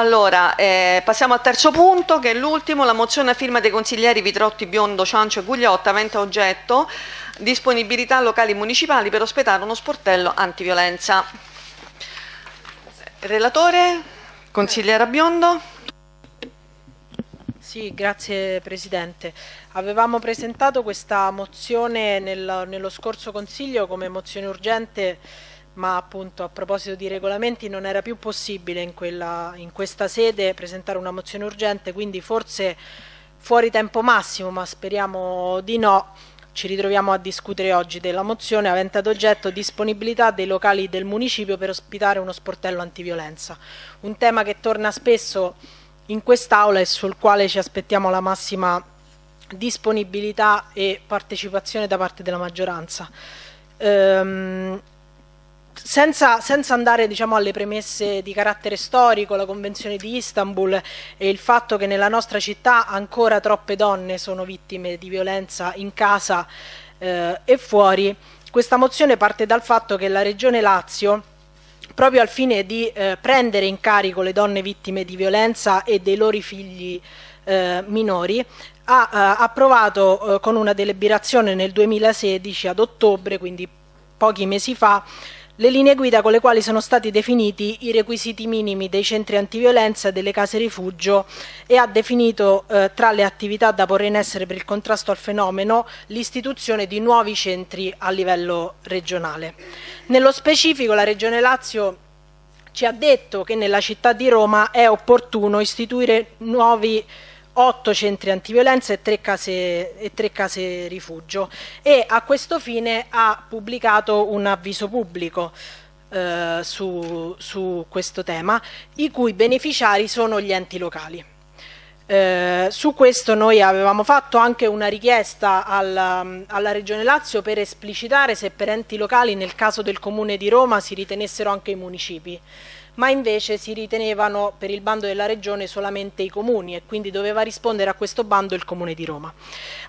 Allora, eh, passiamo al terzo punto, che è l'ultimo, la mozione a firma dei consiglieri Vitrotti, Biondo, Ciancio e Gugliotta, avente oggetto disponibilità locali municipali per ospitare uno sportello antiviolenza. Relatore, consigliera Biondo. Sì, grazie Presidente. Avevamo presentato questa mozione nel, nello scorso Consiglio come mozione urgente ma appunto a proposito di regolamenti non era più possibile in, quella, in questa sede presentare una mozione urgente, quindi forse fuori tempo massimo, ma speriamo di no, ci ritroviamo a discutere oggi della mozione avente ad oggetto disponibilità dei locali del municipio per ospitare uno sportello antiviolenza, un tema che torna spesso in quest'Aula e sul quale ci aspettiamo la massima disponibilità e partecipazione da parte della maggioranza. Ehm, senza, senza, andare diciamo, alle premesse di carattere storico, la Convenzione di Istanbul e il fatto che nella nostra città ancora troppe donne sono vittime di violenza in casa eh, e fuori, questa mozione parte dal fatto che la Regione Lazio, proprio al fine di eh, prendere in carico le donne vittime di violenza e dei loro figli eh, minori, ha eh, approvato eh, con una deliberazione nel 2016 ad ottobre, quindi pochi mesi fa, le linee guida con le quali sono stati definiti i requisiti minimi dei centri antiviolenza e delle case rifugio e ha definito eh, tra le attività da porre in essere per il contrasto al fenomeno l'istituzione di nuovi centri a livello regionale. Nello specifico la Regione Lazio ci ha detto che nella città di Roma è opportuno istituire nuovi centri otto centri antiviolenza e tre case, e tre case rifugio e a questo fine ha pubblicato un avviso pubblico eh, su, su questo tema, i cui beneficiari sono gli enti locali. Eh, su questo noi avevamo fatto anche una richiesta alla, alla, Regione Lazio per esplicitare se per enti locali nel caso del Comune di Roma si ritenessero anche i municipi ma invece si ritenevano per il bando della Regione solamente i comuni e quindi doveva rispondere a questo bando il Comune di Roma.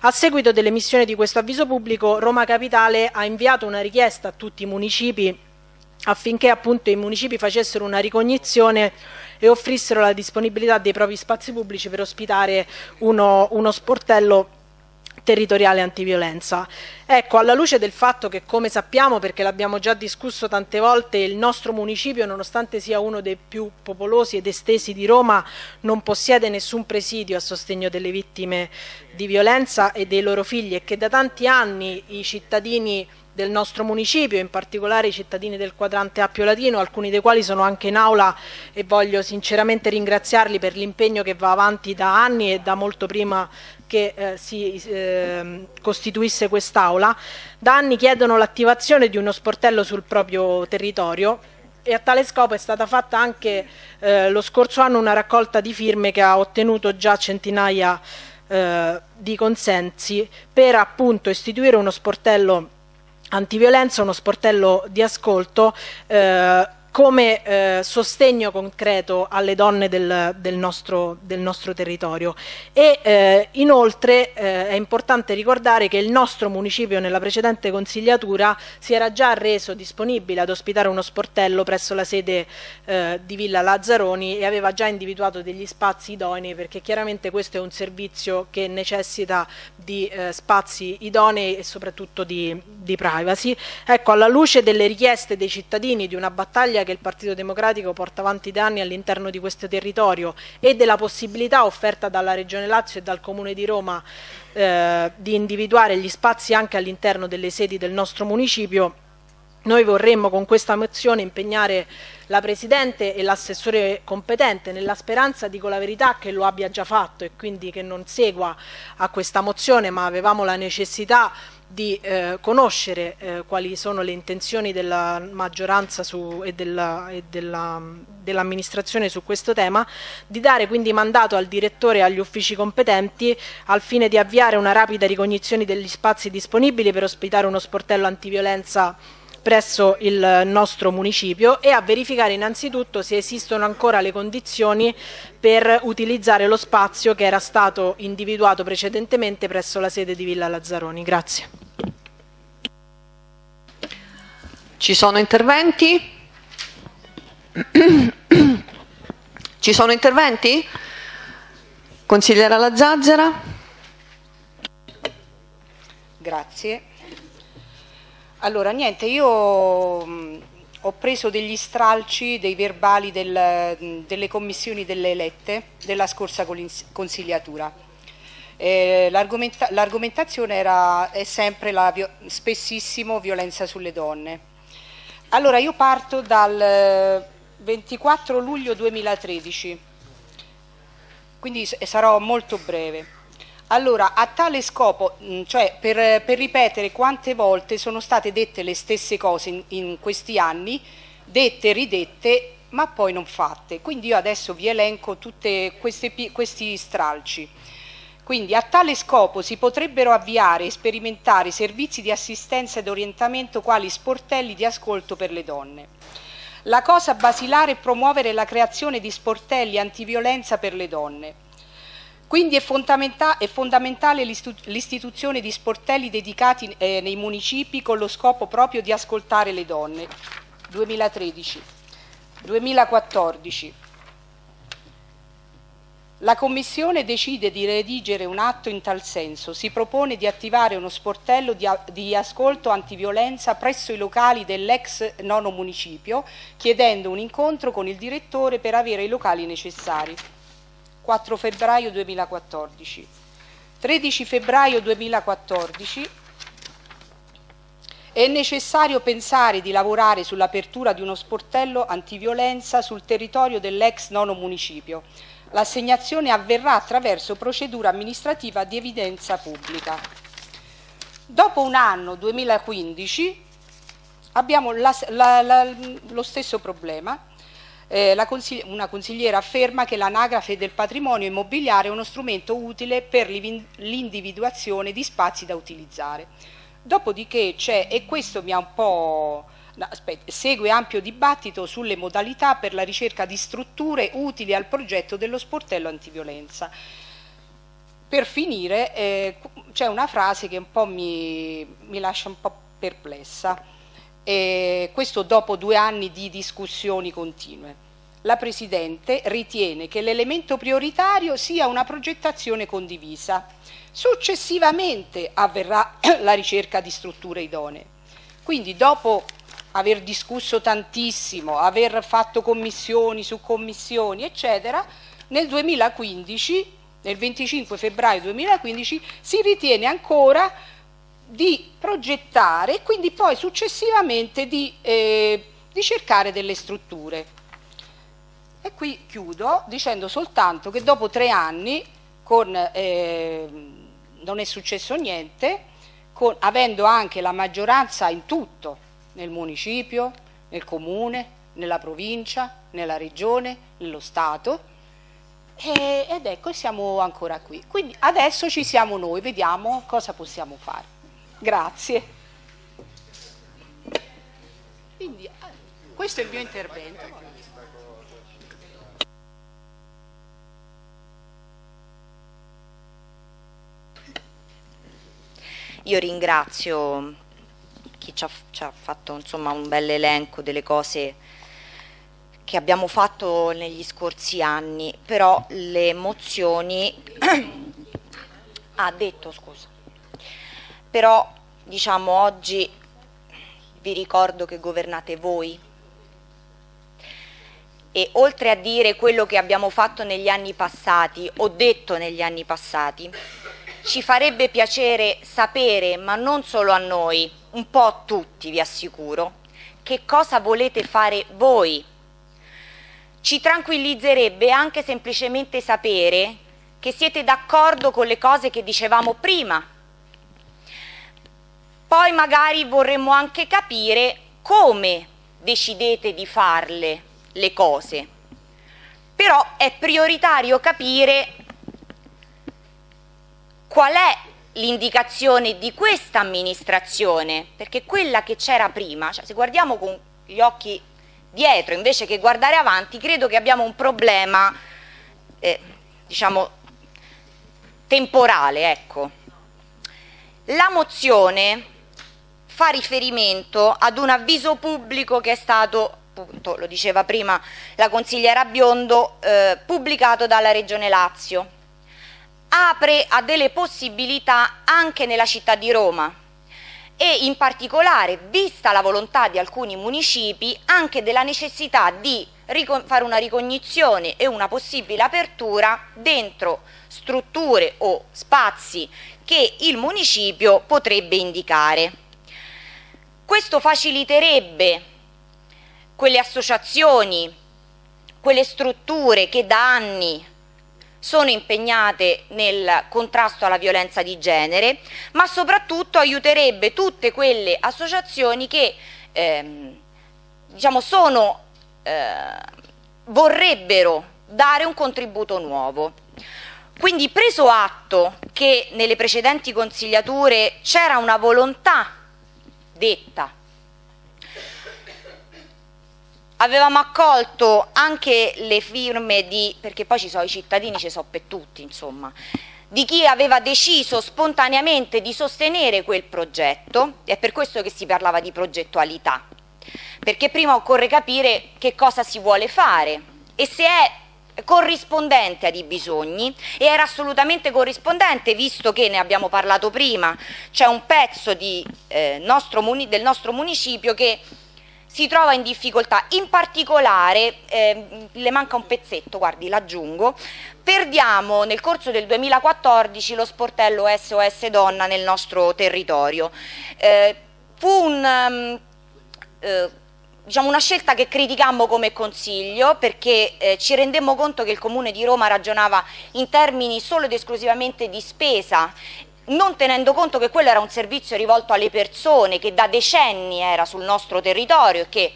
A seguito dell'emissione di questo avviso pubblico, Roma Capitale ha inviato una richiesta a tutti i municipi affinché appunto i municipi facessero una ricognizione e offrissero la disponibilità dei propri spazi pubblici per ospitare uno, uno sportello territoriale antiviolenza. Ecco, alla luce del fatto che, come sappiamo, perché l'abbiamo già discusso tante volte, il nostro municipio, nonostante sia uno dei più popolosi ed estesi di Roma, non possiede nessun presidio a sostegno delle vittime di violenza e dei loro figli e che da tanti anni i cittadini del nostro municipio, in particolare i cittadini del quadrante Appio Latino, alcuni dei quali sono anche in aula e voglio sinceramente ringraziarli per l'impegno che va avanti da anni e da molto prima che eh, si eh, costituisse quest'Aula, da anni chiedono l'attivazione di uno sportello sul proprio territorio e a tale scopo è stata fatta anche eh, lo scorso anno una raccolta di firme che ha ottenuto già centinaia eh, di consensi per appunto istituire uno sportello antiviolenza, uno sportello di ascolto eh, come eh, sostegno concreto alle donne del, del, nostro, del nostro, territorio. E eh, inoltre eh, è importante ricordare che il nostro municipio nella precedente consigliatura si era già reso disponibile ad ospitare uno sportello presso la sede eh, di Villa Lazzaroni e aveva già individuato degli spazi idonei perché chiaramente questo è un servizio che necessita di eh, spazi idonei e soprattutto di, di privacy. Ecco, alla luce delle richieste dei cittadini di una battaglia che il Partito Democratico porta avanti da anni all'interno di questo territorio e della possibilità offerta dalla Regione Lazio e dal Comune di Roma eh, di individuare gli spazi anche all'interno delle sedi del nostro municipio, noi vorremmo con questa mozione impegnare la Presidente e l'assessore competente nella speranza, dico la verità, che lo abbia già fatto e quindi che non segua a questa mozione, ma avevamo la necessità di eh, conoscere eh, quali sono le intenzioni della maggioranza su, e dell'amministrazione dell su questo tema, di dare quindi mandato al direttore e agli uffici competenti al fine di avviare una rapida ricognizione degli spazi disponibili per ospitare uno sportello antiviolenza presso il nostro municipio e a verificare innanzitutto se esistono ancora le condizioni per utilizzare lo spazio che era stato individuato precedentemente presso la sede di Villa Lazzaroni. Grazie. Ci sono interventi? Ci sono interventi? Consigliera La Zazzera. Grazie. Allora, niente, io mh, ho preso degli stralci dei verbali del, delle commissioni delle elette della scorsa consigliatura. Eh, l'argomenta l'argomentazione era è sempre la spessissimo violenza sulle donne. Allora, io parto dal 24 luglio 2013, quindi sarò molto breve. Allora, a tale scopo, mm, cioè per, per, ripetere quante volte sono state dette le stesse cose in, in questi anni, dette ridette, ma poi non fatte. Quindi io adesso vi elenco tutti questi stralci. Quindi a tale scopo si potrebbero avviare e sperimentare servizi di assistenza ed orientamento quali sportelli di ascolto per le donne. La cosa basilare è promuovere la creazione di sportelli antiviolenza per le donne quindi è, fondamenta è fondamentale l'istituzione di sportelli dedicati eh, nei municipi con lo scopo proprio di ascoltare le donne. 2013. 2014. La Commissione decide di redigere un atto in tal senso. Si propone di attivare uno sportello di, di ascolto antiviolenza presso i locali dell'ex nono municipio, chiedendo un incontro con il direttore per avere i locali necessari. 4 febbraio 2014. 13 febbraio 2014 è necessario pensare di lavorare sull'apertura di uno sportello antiviolenza sul territorio dell'ex nono municipio. L'assegnazione avverrà attraverso procedura amministrativa di evidenza pubblica. Dopo un anno, 2015, abbiamo la, la, la, lo stesso problema eh, consigli una consigliera afferma che l'anagrafe del patrimonio immobiliare è uno strumento utile per l'individuazione di spazi da utilizzare. Dopodiché c'è, e questo mi ha un po'... Aspetta, segue ampio dibattito sulle modalità per la ricerca di strutture utili al progetto dello sportello antiviolenza. Per finire eh, c'è una frase che un po' mi, mi lascia un po' perplessa eh, questo dopo due anni di discussioni continue. La Presidente ritiene che l'elemento prioritario sia una progettazione condivisa. Successivamente avverrà la ricerca di strutture idonee. Quindi dopo aver discusso tantissimo, aver fatto commissioni su commissioni, eccetera, nel 2015, nel 25 febbraio 2015, si ritiene ancora di progettare e quindi poi successivamente di, eh, di cercare delle strutture. E qui chiudo dicendo soltanto che dopo tre anni con, eh, non è successo niente, con, avendo anche la maggioranza in tutto, nel municipio, nel comune, nella provincia, nella regione, nello Stato, e, ed ecco siamo ancora qui. Quindi adesso ci siamo noi, vediamo cosa possiamo fare. Grazie. Quindi, eh, questo è il mio intervento. Io ringrazio chi ci ha, ci ha fatto insomma, un bel elenco delle cose che abbiamo fatto negli scorsi anni, però le mozioni ha detto scusa però diciamo oggi vi ricordo che governate voi e oltre a dire quello che abbiamo fatto negli anni passati, o detto negli anni passati, ci farebbe piacere sapere, ma non solo a noi, un po' a tutti vi assicuro, che cosa volete fare voi. Ci tranquillizzerebbe anche semplicemente sapere che siete d'accordo con le cose che dicevamo prima, poi magari vorremmo anche capire come decidete di farle le cose. Però è prioritario capire qual è l'indicazione di questa amministrazione, perché quella che c'era prima, cioè se guardiamo con gli occhi dietro invece che guardare avanti, credo che abbiamo un problema, eh, diciamo, temporale, ecco. La mozione fa riferimento ad un avviso pubblico che è stato appunto lo diceva prima la consigliera Biondo, eh, pubblicato dalla Regione Lazio. Apre a delle possibilità anche nella città di Roma e in particolare, vista la volontà di alcuni municipi, anche della necessità di fare una ricognizione e una possibile apertura dentro strutture o spazi che il municipio potrebbe indicare. Questo faciliterebbe quelle associazioni, quelle strutture che da anni sono impegnate nel contrasto alla violenza di genere, ma soprattutto aiuterebbe tutte quelle associazioni che ehm, diciamo, sono, eh, vorrebbero dare un contributo nuovo. Quindi preso atto che nelle precedenti consigliature c'era una volontà detta. Avevamo accolto anche le firme di, perché poi ci sono i cittadini, ci sono per tutti, insomma, di chi aveva deciso spontaneamente di sostenere quel progetto, è per questo che si parlava di progettualità, perché prima occorre capire che cosa si vuole fare e se è corrispondente ai bisogni e era assolutamente corrispondente visto che ne abbiamo parlato prima. C'è un pezzo di, eh, nostro, del nostro municipio che si trova in difficoltà, in particolare, eh, le manca un pezzetto, guardi l'aggiungo, perdiamo nel corso del 2014 lo sportello SOS Donna nel nostro territorio. Eh, fu un, um, diciamo una scelta che criticammo come consiglio perché eh, ci rendemmo conto che il Comune di Roma ragionava in termini solo ed esclusivamente di spesa non tenendo conto che quello era un servizio rivolto alle persone che da decenni era sul nostro territorio e che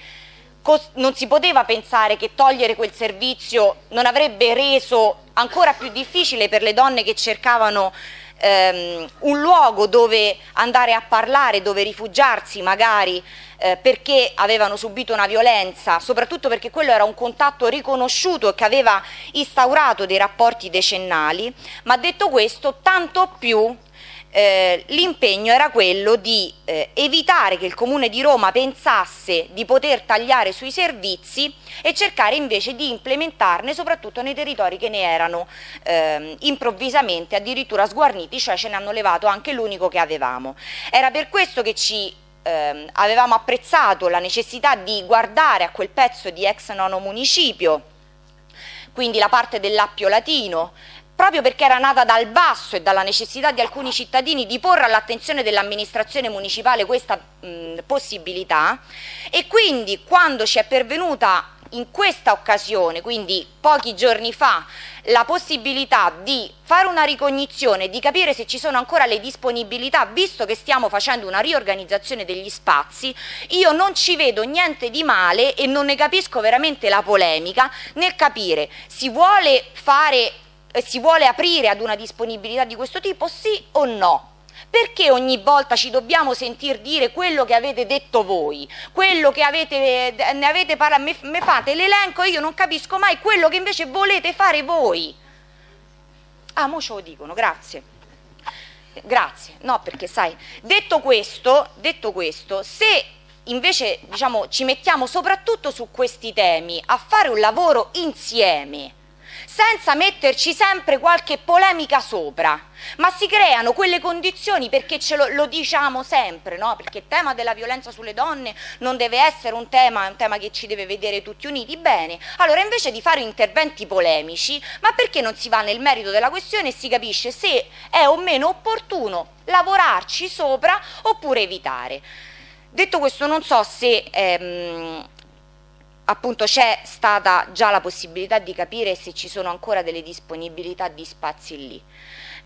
non si poteva pensare che togliere quel servizio non avrebbe reso ancora più difficile per le donne che cercavano ehm, un luogo dove andare a parlare, dove rifugiarsi magari eh, perché avevano subito una violenza, soprattutto perché quello era un contatto riconosciuto e che aveva instaurato dei rapporti decennali, ma detto questo tanto più eh, l'impegno era quello di eh, evitare che il Comune di Roma pensasse di poter tagliare sui servizi e cercare invece di implementarne soprattutto nei territori che ne erano eh, improvvisamente addirittura sguarniti, cioè ce ne hanno levato anche l'unico che avevamo. Era per questo che ci ehm, avevamo apprezzato la necessità di guardare a quel pezzo di ex nono municipio, quindi la parte dell'Appio Latino, proprio perché era nata dal basso e dalla necessità di alcuni cittadini di porre all'attenzione dell'amministrazione municipale questa mh, possibilità. E quindi quando ci è pervenuta in questa occasione, quindi pochi giorni fa, la possibilità di fare una ricognizione, di capire se ci sono ancora le disponibilità, visto che stiamo facendo una riorganizzazione degli spazi, io non ci vedo niente di male e non ne capisco veramente la polemica nel capire si vuole fare si vuole aprire ad una disponibilità di questo tipo, sì o no? Perché ogni volta ci dobbiamo sentir dire quello che avete detto voi, quello che avete, ne avete parlato, me, me fate l'elenco e io non capisco mai quello che invece volete fare voi. Ah, mo ce lo dicono, grazie. Grazie, no perché sai, detto questo, detto questo se invece diciamo, ci mettiamo soprattutto su questi temi a fare un lavoro insieme, senza metterci sempre qualche polemica sopra, ma si creano quelle condizioni perché ce lo, lo diciamo sempre, no? perché il tema della violenza sulle donne non deve essere un tema, un tema che ci deve vedere tutti uniti, bene, allora invece di fare interventi polemici, ma perché non si va nel merito della questione e si capisce se è o meno opportuno lavorarci sopra oppure evitare. Detto questo non so se... Ehm, appunto c'è stata già la possibilità di capire se ci sono ancora delle disponibilità di spazi lì.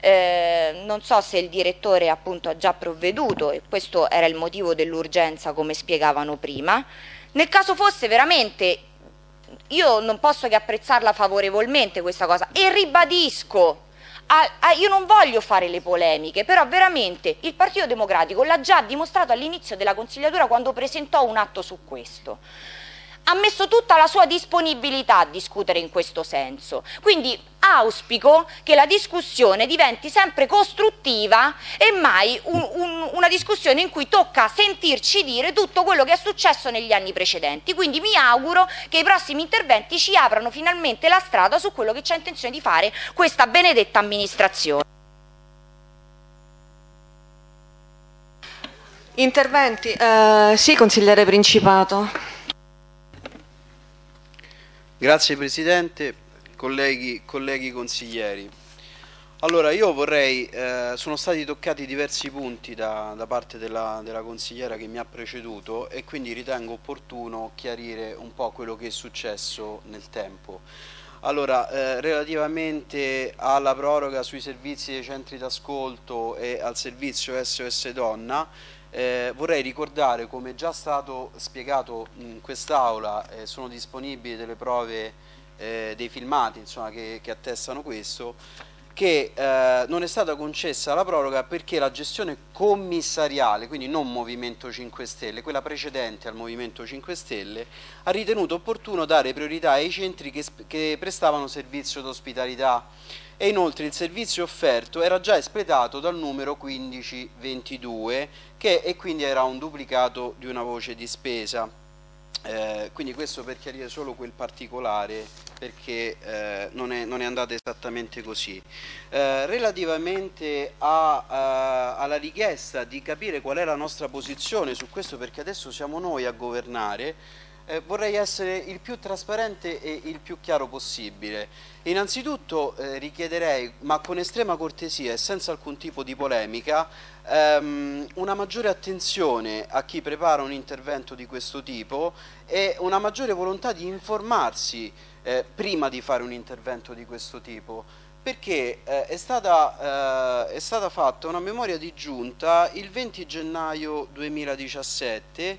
Eh, non so se il direttore appunto ha già provveduto e questo era il motivo dell'urgenza come spiegavano prima. Nel caso fosse veramente, io non posso che apprezzarla favorevolmente questa cosa e ribadisco io non voglio fare le polemiche, però veramente il Partito Democratico l'ha già dimostrato all'inizio della consigliatura quando presentò un atto su questo ha messo tutta la sua disponibilità a discutere in questo senso. Quindi auspico che la discussione diventi sempre costruttiva e mai un, un, una discussione in cui tocca sentirci dire tutto quello che è successo negli anni precedenti. Quindi mi auguro che i prossimi interventi ci aprano finalmente la strada su quello che c'è intenzione di fare questa benedetta amministrazione. Interventi? Eh, sì, consigliere Principato. Grazie Presidente, colleghi, colleghi consiglieri. Allora io vorrei, eh, sono stati toccati diversi punti da, da parte della, della, consigliera che mi ha preceduto e quindi ritengo opportuno chiarire un po' quello che è successo nel tempo. Allora, eh, relativamente alla proroga sui servizi dei centri d'ascolto e al servizio SOS Donna, eh, vorrei ricordare, come già stato spiegato in quest'Aula, eh, sono disponibili delle prove, eh, dei filmati insomma, che, che, attestano questo, che eh, non è stata concessa la proroga perché la gestione commissariale, quindi non Movimento 5 Stelle, quella precedente al Movimento 5 Stelle, ha ritenuto opportuno dare priorità ai centri che, che prestavano servizio d'ospitalità e inoltre il servizio offerto era già espletato dal numero 1522 che, e quindi era un duplicato di una voce di spesa. Eh, quindi questo per chiarire solo quel particolare perché eh, non, è, non, è, andata esattamente così. Eh, relativamente a, a, alla richiesta di capire qual è la nostra posizione su questo perché adesso siamo noi a governare, eh, vorrei essere il più trasparente e il più chiaro possibile. Innanzitutto eh, richiederei, ma con estrema cortesia e senza alcun tipo di polemica, ehm, una maggiore attenzione a chi prepara un intervento di questo tipo e una maggiore volontà di informarsi eh, prima di fare un intervento di questo tipo perché eh, è, stata, eh, è, stata, fatta una memoria di giunta il 20 gennaio 2017 e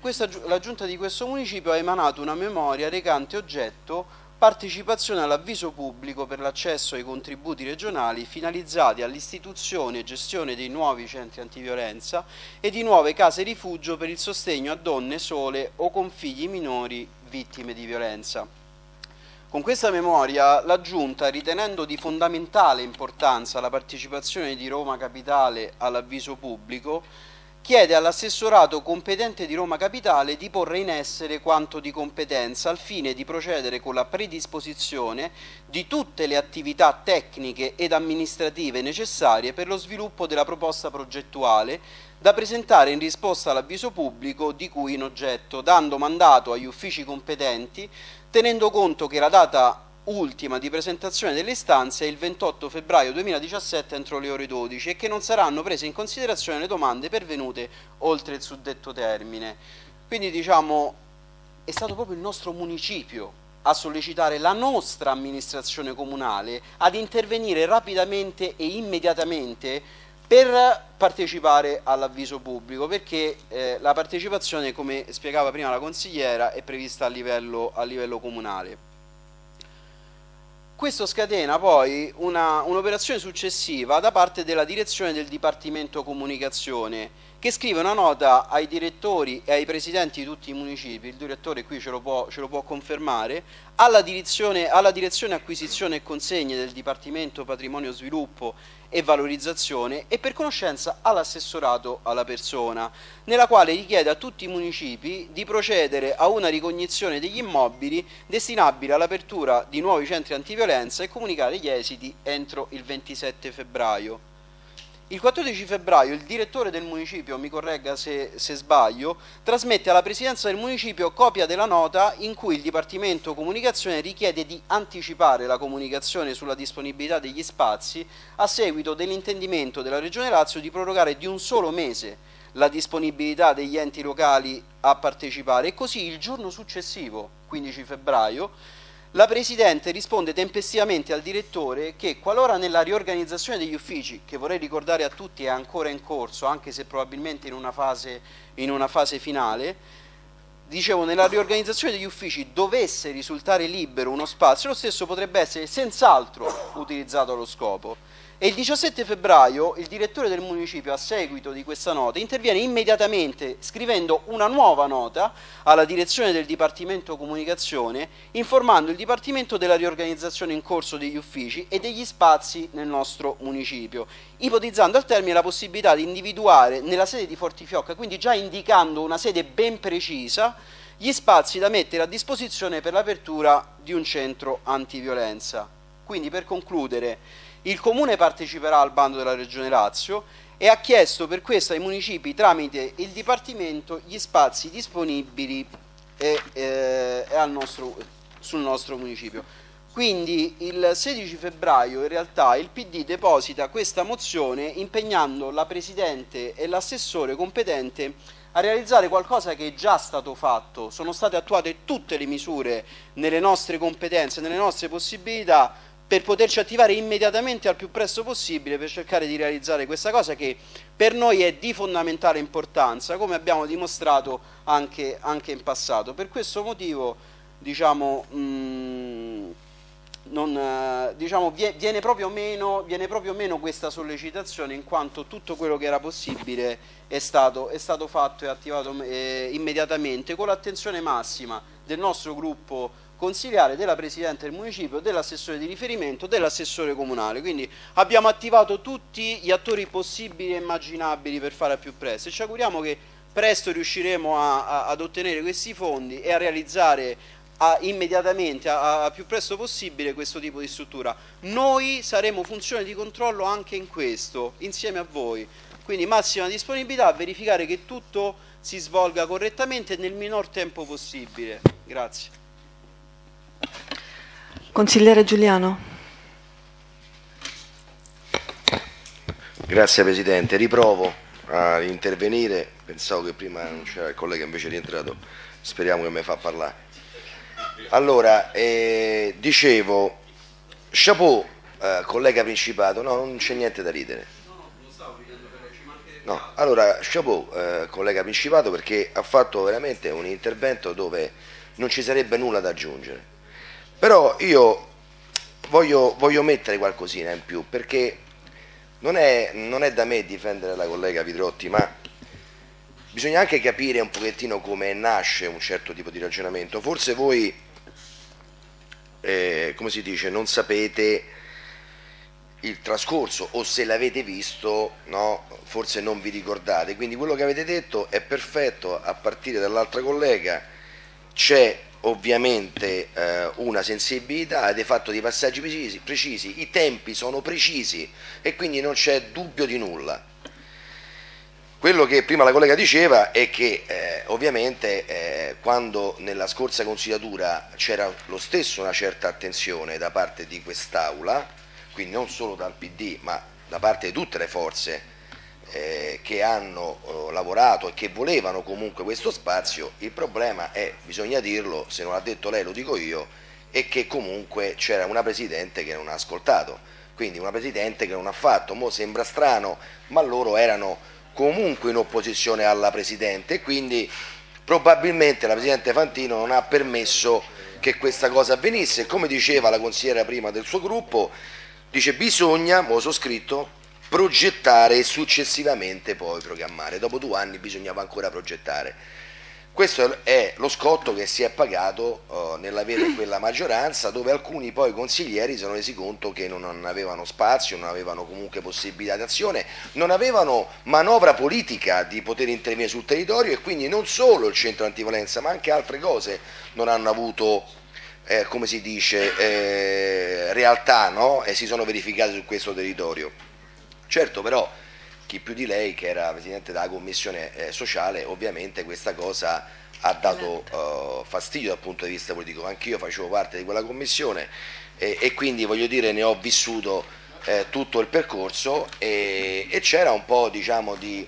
questa, la giunta di questo municipio ha emanato una memoria recante oggetto partecipazione all'avviso pubblico per l'accesso ai contributi regionali finalizzati all'istituzione e gestione dei nuovi centri antiviolenza e di nuove case rifugio per il sostegno a donne sole o con figli minori vittime di violenza. Con questa memoria la Giunta, ritenendo di fondamentale importanza la partecipazione di Roma Capitale all'avviso pubblico, chiede all'assessorato competente di Roma Capitale di porre in essere quanto di competenza al fine di procedere con la predisposizione di tutte le attività tecniche ed amministrative necessarie per lo sviluppo della proposta progettuale da presentare in risposta all'avviso pubblico di cui in oggetto, dando mandato agli uffici competenti, tenendo conto che la data ultima di presentazione delle istanze il 28 febbraio 2017 entro le ore 12 e che non saranno prese in considerazione le domande pervenute oltre il suddetto termine. Quindi diciamo è stato proprio il nostro municipio a sollecitare la nostra amministrazione comunale ad intervenire rapidamente e immediatamente per partecipare all'avviso pubblico perché eh, la partecipazione come spiegava prima la consigliera è prevista a livello, a livello comunale. Questo scatena poi un'operazione un successiva da parte della direzione del Dipartimento Comunicazione che scrive una nota ai direttori e ai presidenti di tutti i municipi, il direttore qui ce lo può, ce lo può confermare, alla direzione, alla direzione acquisizione e consegne del Dipartimento Patrimonio Sviluppo e valorizzazione e per conoscenza all'assessorato alla persona, nella quale richiede a tutti i municipi di procedere a una ricognizione degli immobili destinabili all'apertura di nuovi centri antiviolenza e comunicare gli esiti entro il 27 febbraio. Il 14 febbraio il direttore del municipio, mi corregga se, se, sbaglio, trasmette alla presidenza del municipio copia della nota in cui il Dipartimento Comunicazione richiede di anticipare la comunicazione sulla disponibilità degli spazi a seguito dell'intendimento della Regione Lazio di prorogare di un solo mese la disponibilità degli enti locali a partecipare. E così il giorno successivo, 15 febbraio, la Presidente risponde tempestivamente al direttore che qualora nella riorganizzazione degli uffici, che vorrei ricordare a tutti è ancora in corso, anche se probabilmente in una fase, in una fase finale, dicevo, nella riorganizzazione degli uffici dovesse risultare libero uno spazio, lo stesso potrebbe essere senz'altro utilizzato allo scopo. E il 17 febbraio il direttore del municipio, a seguito di questa nota, interviene immediatamente scrivendo una nuova nota alla direzione del Dipartimento Comunicazione, informando il Dipartimento della riorganizzazione in corso degli uffici e degli spazi nel nostro municipio, ipotizzando al termine la possibilità di individuare nella sede di Fortifiocca, quindi già indicando una sede ben precisa, gli spazi da mettere a disposizione per l'apertura di un centro antiviolenza. Quindi per concludere, il Comune parteciperà al bando della Regione Lazio e ha chiesto per questo ai municipi tramite il Dipartimento gli spazi disponibili e, eh, nostro, sul nostro municipio. Quindi il 16 febbraio in realtà il PD deposita questa mozione impegnando la Presidente e l'assessore competente a realizzare qualcosa che è già stato fatto, sono state attuate tutte le misure nelle nostre competenze, nelle nostre possibilità per poterci attivare immediatamente al più presto possibile per cercare di realizzare questa cosa che per noi è di fondamentale importanza, come abbiamo dimostrato anche, anche in passato. Per questo motivo diciamo, mh, mm, non, diciamo, viene, proprio meno, viene, proprio meno, questa sollecitazione in quanto tutto quello che era possibile è stato, è stato fatto e attivato eh, immediatamente con l'attenzione massima del nostro gruppo consigliare, della Presidente del Municipio, dell'assessore di riferimento, dell'assessore comunale. Quindi abbiamo attivato tutti gli attori possibili e immaginabili per fare a più presto e ci auguriamo che presto riusciremo a, a, ad ottenere questi fondi e a realizzare a, immediatamente, a, più presto possibile, questo tipo di struttura. Noi saremo funzione di controllo anche in questo, insieme a voi. Quindi massima disponibilità a verificare che tutto si svolga correttamente nel minor tempo possibile. Grazie. Consigliere Giuliano. Grazie Presidente, riprovo a intervenire, pensavo che prima non c'era il collega invece rientrato, speriamo che mi fa parlare. Allora, eh, dicevo, chapeau eh, collega Principato, no non c'è niente da ridere. No, allora chapeau eh, collega Principato perché ha fatto veramente un intervento dove non ci sarebbe nulla da aggiungere però io voglio, voglio mettere qualcosina in più, perché non è, non è da me difendere la collega Vidrotti, ma bisogna anche capire un pochettino come nasce un certo tipo di ragionamento. Forse voi, eh, come si dice, non sapete il trascorso o se l'avete visto, no, forse non vi ricordate. Quindi quello che avete detto è perfetto a partire dall'altra collega, c'è ovviamente eh, una sensibilità, avete fatto dei passaggi precisi, precisi, i tempi sono precisi e quindi non c'è dubbio di nulla. Quello che prima la collega diceva è che eh, ovviamente eh, quando nella scorsa consigliatura c'era lo stesso una certa attenzione da parte di quest'Aula, quindi non solo dal PD ma da parte di tutte le forze eh, che hanno eh, lavorato e che volevano comunque questo spazio, il problema è, bisogna dirlo, se non l'ha detto lei lo dico io, è che comunque c'era una Presidente che non ha ascoltato, quindi una Presidente che non ha fatto, mo sembra strano, ma loro erano comunque in opposizione alla Presidente. E quindi probabilmente la Presidente Fantino non ha permesso che questa cosa avvenisse, come diceva la consigliera prima del suo gruppo, dice bisogna, mo so scritto, progettare e successivamente poi programmare. Dopo due anni bisognava ancora progettare. Questo è lo scotto che si è pagato uh, nell'avere quella maggioranza dove alcuni poi consiglieri si sono resi conto che non avevano spazio, non avevano comunque possibilità d'azione, non avevano manovra politica di poter intervenire sul territorio e quindi non solo il centro antiviolenza ma anche altre cose non hanno avuto, eh, come si dice, eh, realtà no? e si sono verificate su questo territorio. Certo però chi più di lei che era Presidente della Commissione eh, Sociale ovviamente questa cosa ha dato uh, fastidio dal punto di vista politico, anch'io facevo parte di quella commissione e, e quindi voglio dire ne ho vissuto eh, tutto il percorso e, e c'era un po' diciamo di,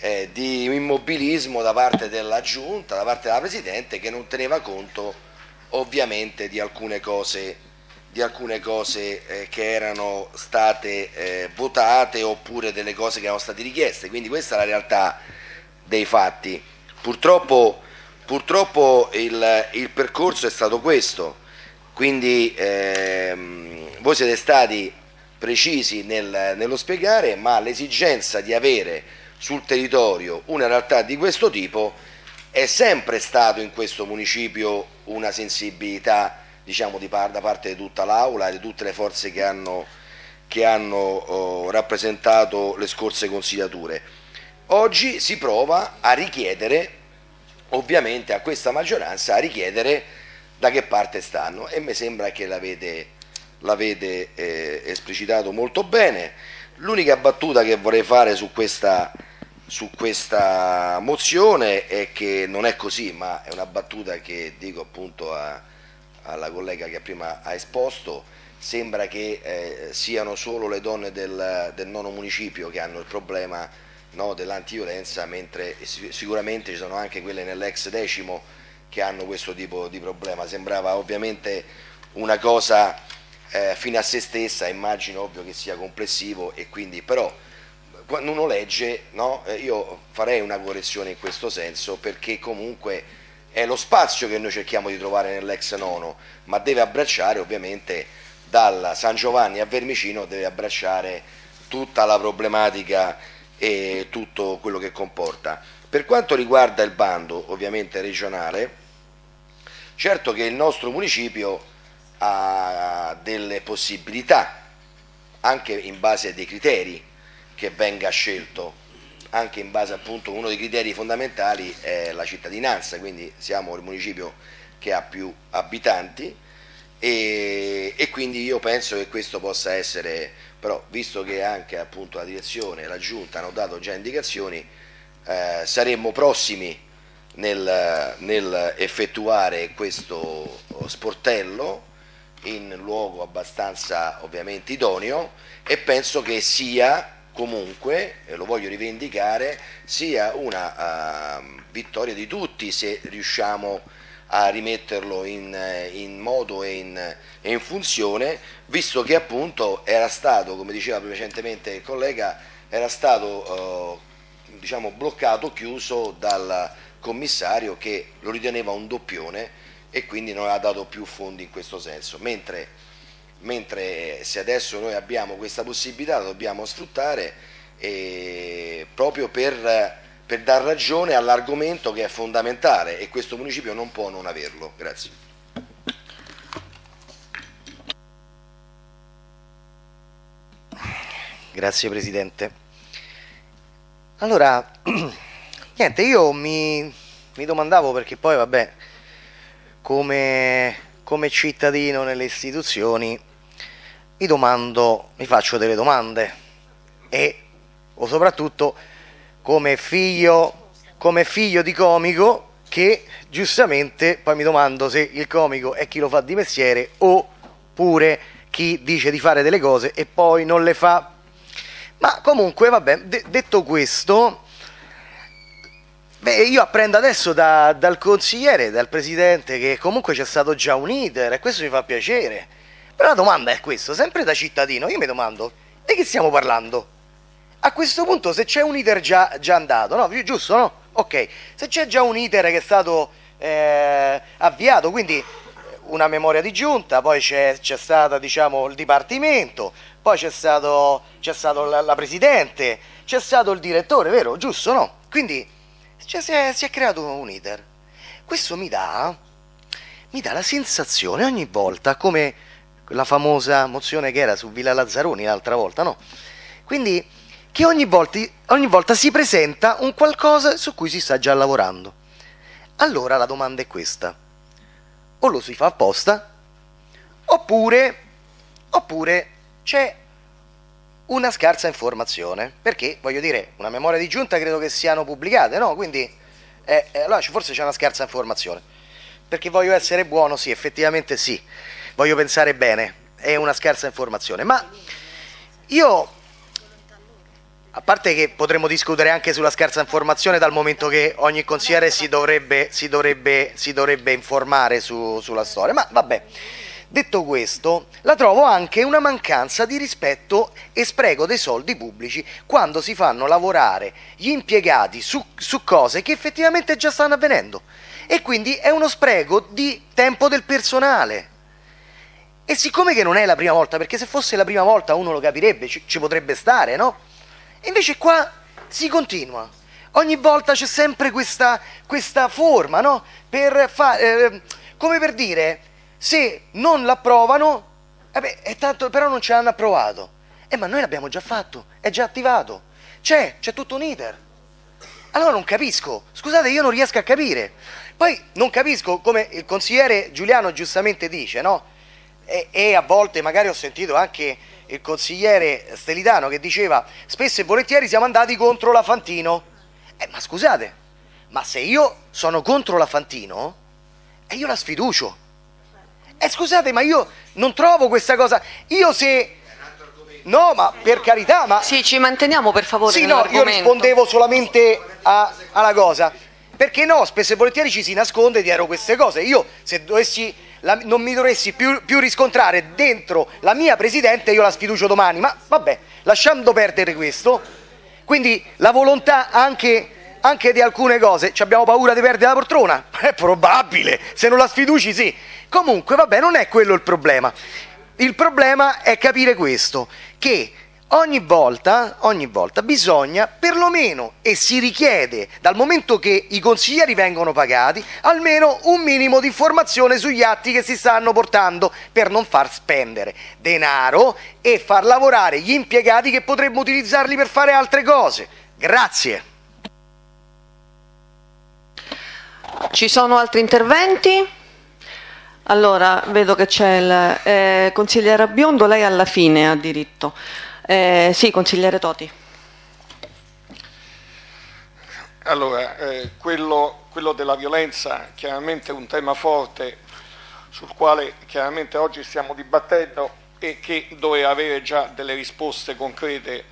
eh, di immobilismo da parte della Giunta, da parte della Presidente che non teneva conto ovviamente di alcune cose di alcune cose eh, che erano state eh, votate oppure delle cose che erano state richieste, quindi questa è la realtà dei fatti. Purtroppo purtroppo il, il percorso è stato questo, quindi ehm, voi siete stati precisi nel, nello spiegare, ma l'esigenza di avere sul territorio una realtà di questo tipo è sempre stato in questo municipio una sensibilità diciamo, di, da parte di tutta l'Aula e di tutte le forze che hanno, che hanno oh, rappresentato le scorse consigliature. Oggi si prova a richiedere, ovviamente a questa maggioranza, a richiedere da che parte stanno e mi sembra che l'avete eh, esplicitato molto bene. L'unica battuta che vorrei fare su questa, su questa, mozione è che non è così, ma è una battuta che dico appunto a, alla collega che prima ha esposto, sembra che eh, siano solo le donne del, del, nono municipio che hanno il problema no, dell'antiviolenza, mentre sicuramente ci sono anche quelle nell'ex decimo che hanno questo tipo di problema. Sembrava ovviamente una cosa eh, fine a se stessa, immagino ovvio che sia complessivo e quindi però quando uno legge, no, eh, io farei una correzione in questo senso perché comunque è lo spazio che noi cerchiamo di trovare nell'ex nono, ma deve abbracciare ovviamente dal San Giovanni a Vermicino, deve abbracciare tutta la problematica e tutto quello che comporta. Per quanto riguarda il bando ovviamente regionale, certo che il nostro municipio ha delle possibilità, anche in base a dei criteri che venga scelto, anche in base appunto uno dei criteri fondamentali è la cittadinanza, quindi siamo il municipio che ha più abitanti e, e quindi io penso che questo possa essere, però visto che anche appunto la direzione e la giunta hanno dato già indicazioni, eh, saremmo prossimi nel, nel effettuare questo sportello in luogo abbastanza ovviamente idoneo e penso che sia comunque, e lo voglio rivendicare, sia una uh, vittoria di tutti se riusciamo a rimetterlo in, in modo e in, in, funzione, visto che appunto era stato, come diceva precedentemente il collega, era stato uh, diciamo, bloccato, chiuso dal commissario che lo riteneva un doppione e quindi non ha dato più fondi in questo senso, mentre, mentre se adesso noi abbiamo questa possibilità la dobbiamo sfruttare eh, proprio per, per dar ragione all'argomento che è fondamentale e questo municipio non può non averlo. Grazie. Grazie Presidente. Allora, niente, io mi, mi domandavo perché poi vabbè come, come cittadino nelle istituzioni mi domando, mi faccio delle domande e o soprattutto come figlio, come figlio di comico che giustamente poi mi domando se il comico è chi lo fa di mestiere oppure chi dice di fare delle cose e poi non le fa. Ma comunque, vabbè, de detto questo, Beh, io apprendo adesso da, dal consigliere, dal presidente, che comunque c'è stato già un iter e questo mi fa piacere. Però la domanda è questa, sempre da cittadino, io mi domando, di che stiamo parlando? A questo punto se c'è un iter già, già, andato, no? Giusto, no? Ok, se c'è già un iter che è stato eh, avviato, quindi una memoria di giunta, poi c'è, stata diciamo, il dipartimento, poi c'è stato, stato la, la presidente, c'è stato il direttore, vero? Giusto, no? Quindi cioè si è, si è creato un iter. Questo mi dà, mi dà la sensazione ogni volta, come la famosa mozione che era su Villa Lazzaroni l'altra volta, no? Quindi che ogni volta, ogni volta si presenta un qualcosa su cui si sta già lavorando. Allora la domanda è questa. O lo si fa apposta, oppure, oppure c'è una scarsa informazione, perché voglio dire, una memoria di giunta credo che siano pubblicate, no? Quindi eh, eh, allora forse c'è una scarsa informazione. Perché voglio essere buono, sì, effettivamente sì, voglio pensare bene, è una scarsa informazione, ma io a parte che potremmo discutere anche sulla scarsa informazione dal momento che ogni consigliere si dovrebbe, si dovrebbe, si dovrebbe informare su, sulla storia, ma vabbè. Detto questo, la trovo anche una mancanza di rispetto e spreco dei soldi pubblici quando si fanno lavorare gli impiegati su, su cose che effettivamente già stanno avvenendo. e quindi è uno spreco di tempo del personale. E siccome che non è la prima volta, perché se fosse la prima volta uno lo capirebbe, ci, ci potrebbe stare, no? E invece qua si continua. Ogni volta c'è sempre questa, questa forma, no? Per fa, eh, come per dire, se non l'approvano, eh beh, tanto, però non ce l'hanno approvato. Eh, ma noi l'abbiamo già fatto, è già attivato. C'è, c'è tutto un iter. Allora non capisco, scusate, io non riesco a capire. Poi non capisco come il consigliere Giuliano giustamente dice, no? E, e a volte magari ho sentito anche il consigliere Stelitano che diceva spesso e volentieri siamo andati contro la Fantino. Eh, ma scusate, ma se io sono contro la Fantino, eh, io la sfiducio. Eh, scusate, ma io non trovo questa cosa. Io se No, ma per carità, ma... Sì, ci manteniamo per favore Sì, no, io rispondevo solamente a, alla cosa. Perché no, spesso e volentieri ci si nasconde dietro queste cose. Io, se dovessi, la, non mi dovessi più, più, riscontrare dentro la mia Presidente, io la sfiducio domani. Ma vabbè, lasciando perdere questo, quindi la volontà anche, anche di alcune cose, ci abbiamo paura di perdere la poltrona? È probabile, se non la sfiduci sì. Comunque, vabbè, non è quello il problema. Il problema è capire questo, che ogni volta, ogni volta bisogna perlomeno, e si richiede dal momento che i consiglieri vengono pagati, almeno un minimo di informazione sugli atti che si stanno portando per non far spendere denaro e far lavorare gli impiegati che potremmo utilizzarli per fare altre cose. Grazie. Ci sono altri interventi? Allora, vedo che c'è il eh, consigliere Biondo, lei alla fine ha diritto. Eh, sì, consigliere Toti. Allora, eh, quello, quello, della violenza chiaramente è un tema forte sul quale chiaramente oggi stiamo dibattendo e che doveva avere già delle risposte concrete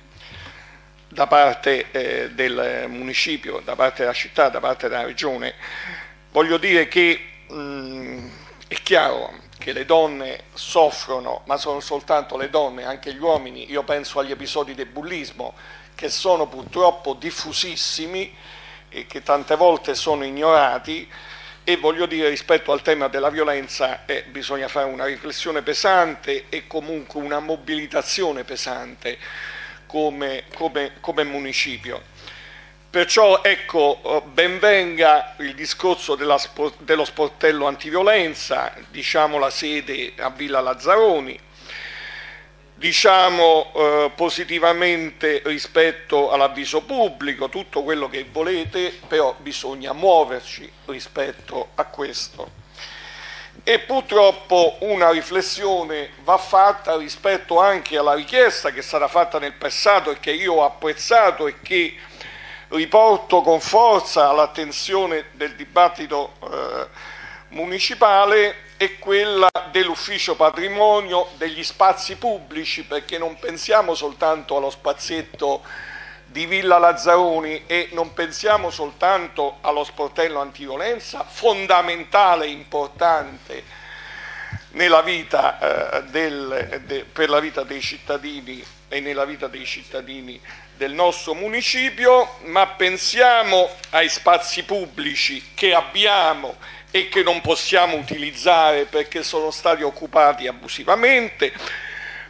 da parte eh, del municipio, da parte della città, da parte della regione. Voglio dire che mh, è chiaro che le donne soffrono, ma sono soltanto le donne, anche gli uomini, io penso agli episodi del bullismo, che sono purtroppo diffusissimi e che tante volte sono ignorati e voglio dire rispetto al tema della violenza eh, bisogna fare una riflessione pesante e comunque una mobilitazione pesante come, come, come municipio. Perciò ecco, eh, benvenga il discorso della, dello sportello antiviolenza, diciamo la sede a Villa Lazzaroni, diciamo eh, positivamente rispetto all'avviso pubblico, tutto quello che volete, però bisogna muoverci rispetto a questo. E purtroppo una riflessione va fatta rispetto anche alla richiesta che è stata fatta nel passato e che io ho apprezzato e che riporto con forza all'attenzione del dibattito eh, municipale è quella dell'ufficio patrimonio degli spazi pubblici, perché non pensiamo soltanto allo spazietto di Villa Lazzaroni e non pensiamo soltanto allo sportello antiviolenza, fondamentale e importante vita, eh, del, de, per la vita dei cittadini e nella vita dei cittadini del nostro municipio, ma pensiamo ai spazi pubblici che abbiamo e che non possiamo utilizzare perché sono stati occupati abusivamente,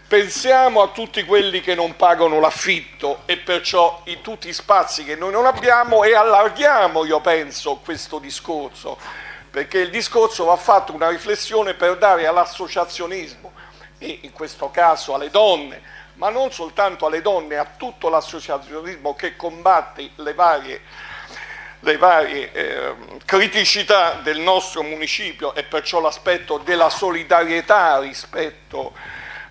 pensiamo a tutti quelli che non pagano l'affitto e perciò in tutti i spazi che noi non abbiamo e allarghiamo, io penso, questo discorso, perché il discorso va fatto una riflessione per dare all'associazionismo e in questo caso alle donne, ma non soltanto alle donne, a tutto l'associazionismo che combatte le varie, le varie eh, criticità del nostro municipio e perciò l'aspetto della solidarietà rispetto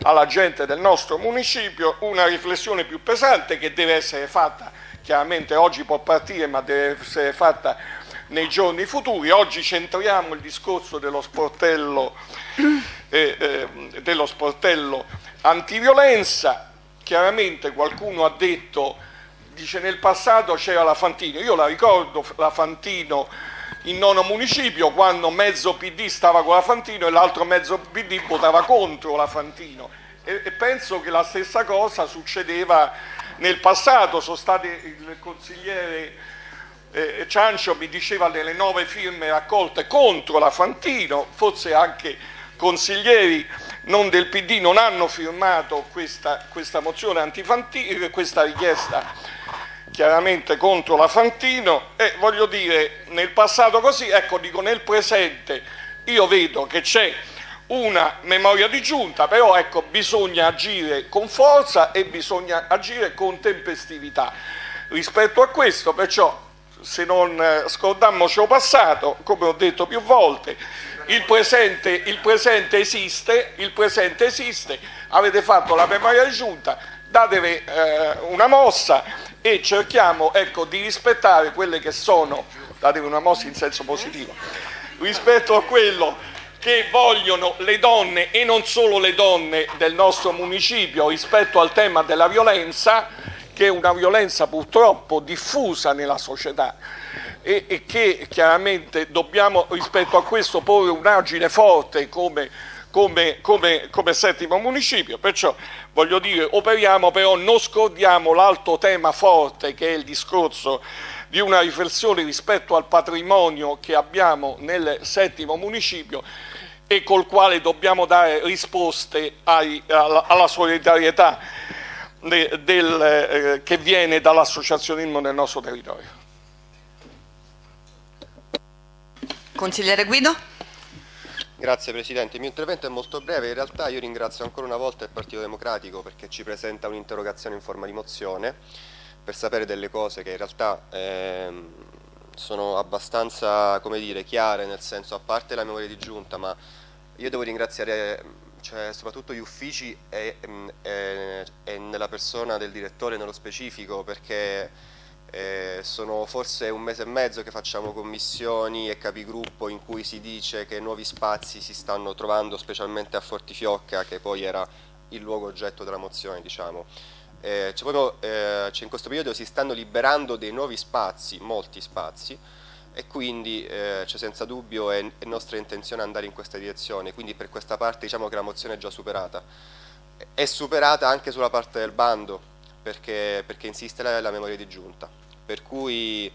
alla gente del nostro municipio, una riflessione più pesante che deve essere fatta, chiaramente oggi può partire ma deve essere fatta nei giorni futuri. Oggi centriamo il discorso dello sportello, eh, dello sportello antiviolenza, chiaramente qualcuno ha detto, dice nel passato c'era la Fantino, io la ricordo la Fantino in nono municipio quando mezzo PD stava con la Fantino e l'altro mezzo PD votava contro la Fantino e, e penso che la stessa cosa succedeva nel passato, sono stati il consigliere eh, Ciancio mi diceva delle nove firme raccolte contro la Fantino, forse anche consiglieri non del PD non hanno firmato questa, questa mozione antifantino, questa richiesta chiaramente contro la Fantino e voglio dire nel passato così, ecco dico nel presente io vedo che c'è una memoria di giunta, però ecco, bisogna agire con forza e bisogna agire con tempestività. Rispetto a questo, perciò, se non eh, scordiamo ciò passato, come ho detto più volte, il presente, il presente, esiste, il presente esiste, avete fatto la memoria giunta, datevi eh, una mossa e cerchiamo ecco, di rispettare quelle che sono, datevi una mossa in senso positivo, rispetto a quello che vogliono le donne e non solo le donne del nostro municipio rispetto al tema della violenza, che è una violenza purtroppo diffusa nella società e, e che chiaramente dobbiamo rispetto a questo porre un argine forte come, come, come, come settimo municipio, perciò voglio dire operiamo però non scordiamo l'altro tema forte che è il discorso di una riflessione rispetto al patrimonio che abbiamo nel settimo municipio e col quale dobbiamo dare risposte ai, alla, alla, solidarietà de, del, eh, che viene dall'associazionismo nel nostro territorio. Consigliere Guido? Grazie Presidente, il mio intervento è molto breve, in realtà io ringrazio ancora una volta il Partito Democratico perché ci presenta un'interrogazione in forma di mozione per sapere delle cose che in realtà ehm, sono abbastanza dire, chiare, nel senso a parte la memoria di giunta, ma io devo ringraziare cioè, soprattutto gli uffici e, e, e, nella persona del direttore nello specifico perché eh, sono forse un mese e mezzo che facciamo commissioni e capigruppo in cui si dice che nuovi spazi si stanno trovando specialmente a Fortifiocca che poi era il luogo oggetto della mozione diciamo. Eh, cioè proprio, eh, cioè in questo periodo si stanno liberando dei nuovi spazi, molti spazi, e quindi eh, cioè senza dubbio è, è, nostra intenzione andare in questa direzione, quindi per questa parte diciamo che la mozione è già superata. È superata anche sulla parte del bando, perché, perché insiste la, la, memoria di giunta, per cui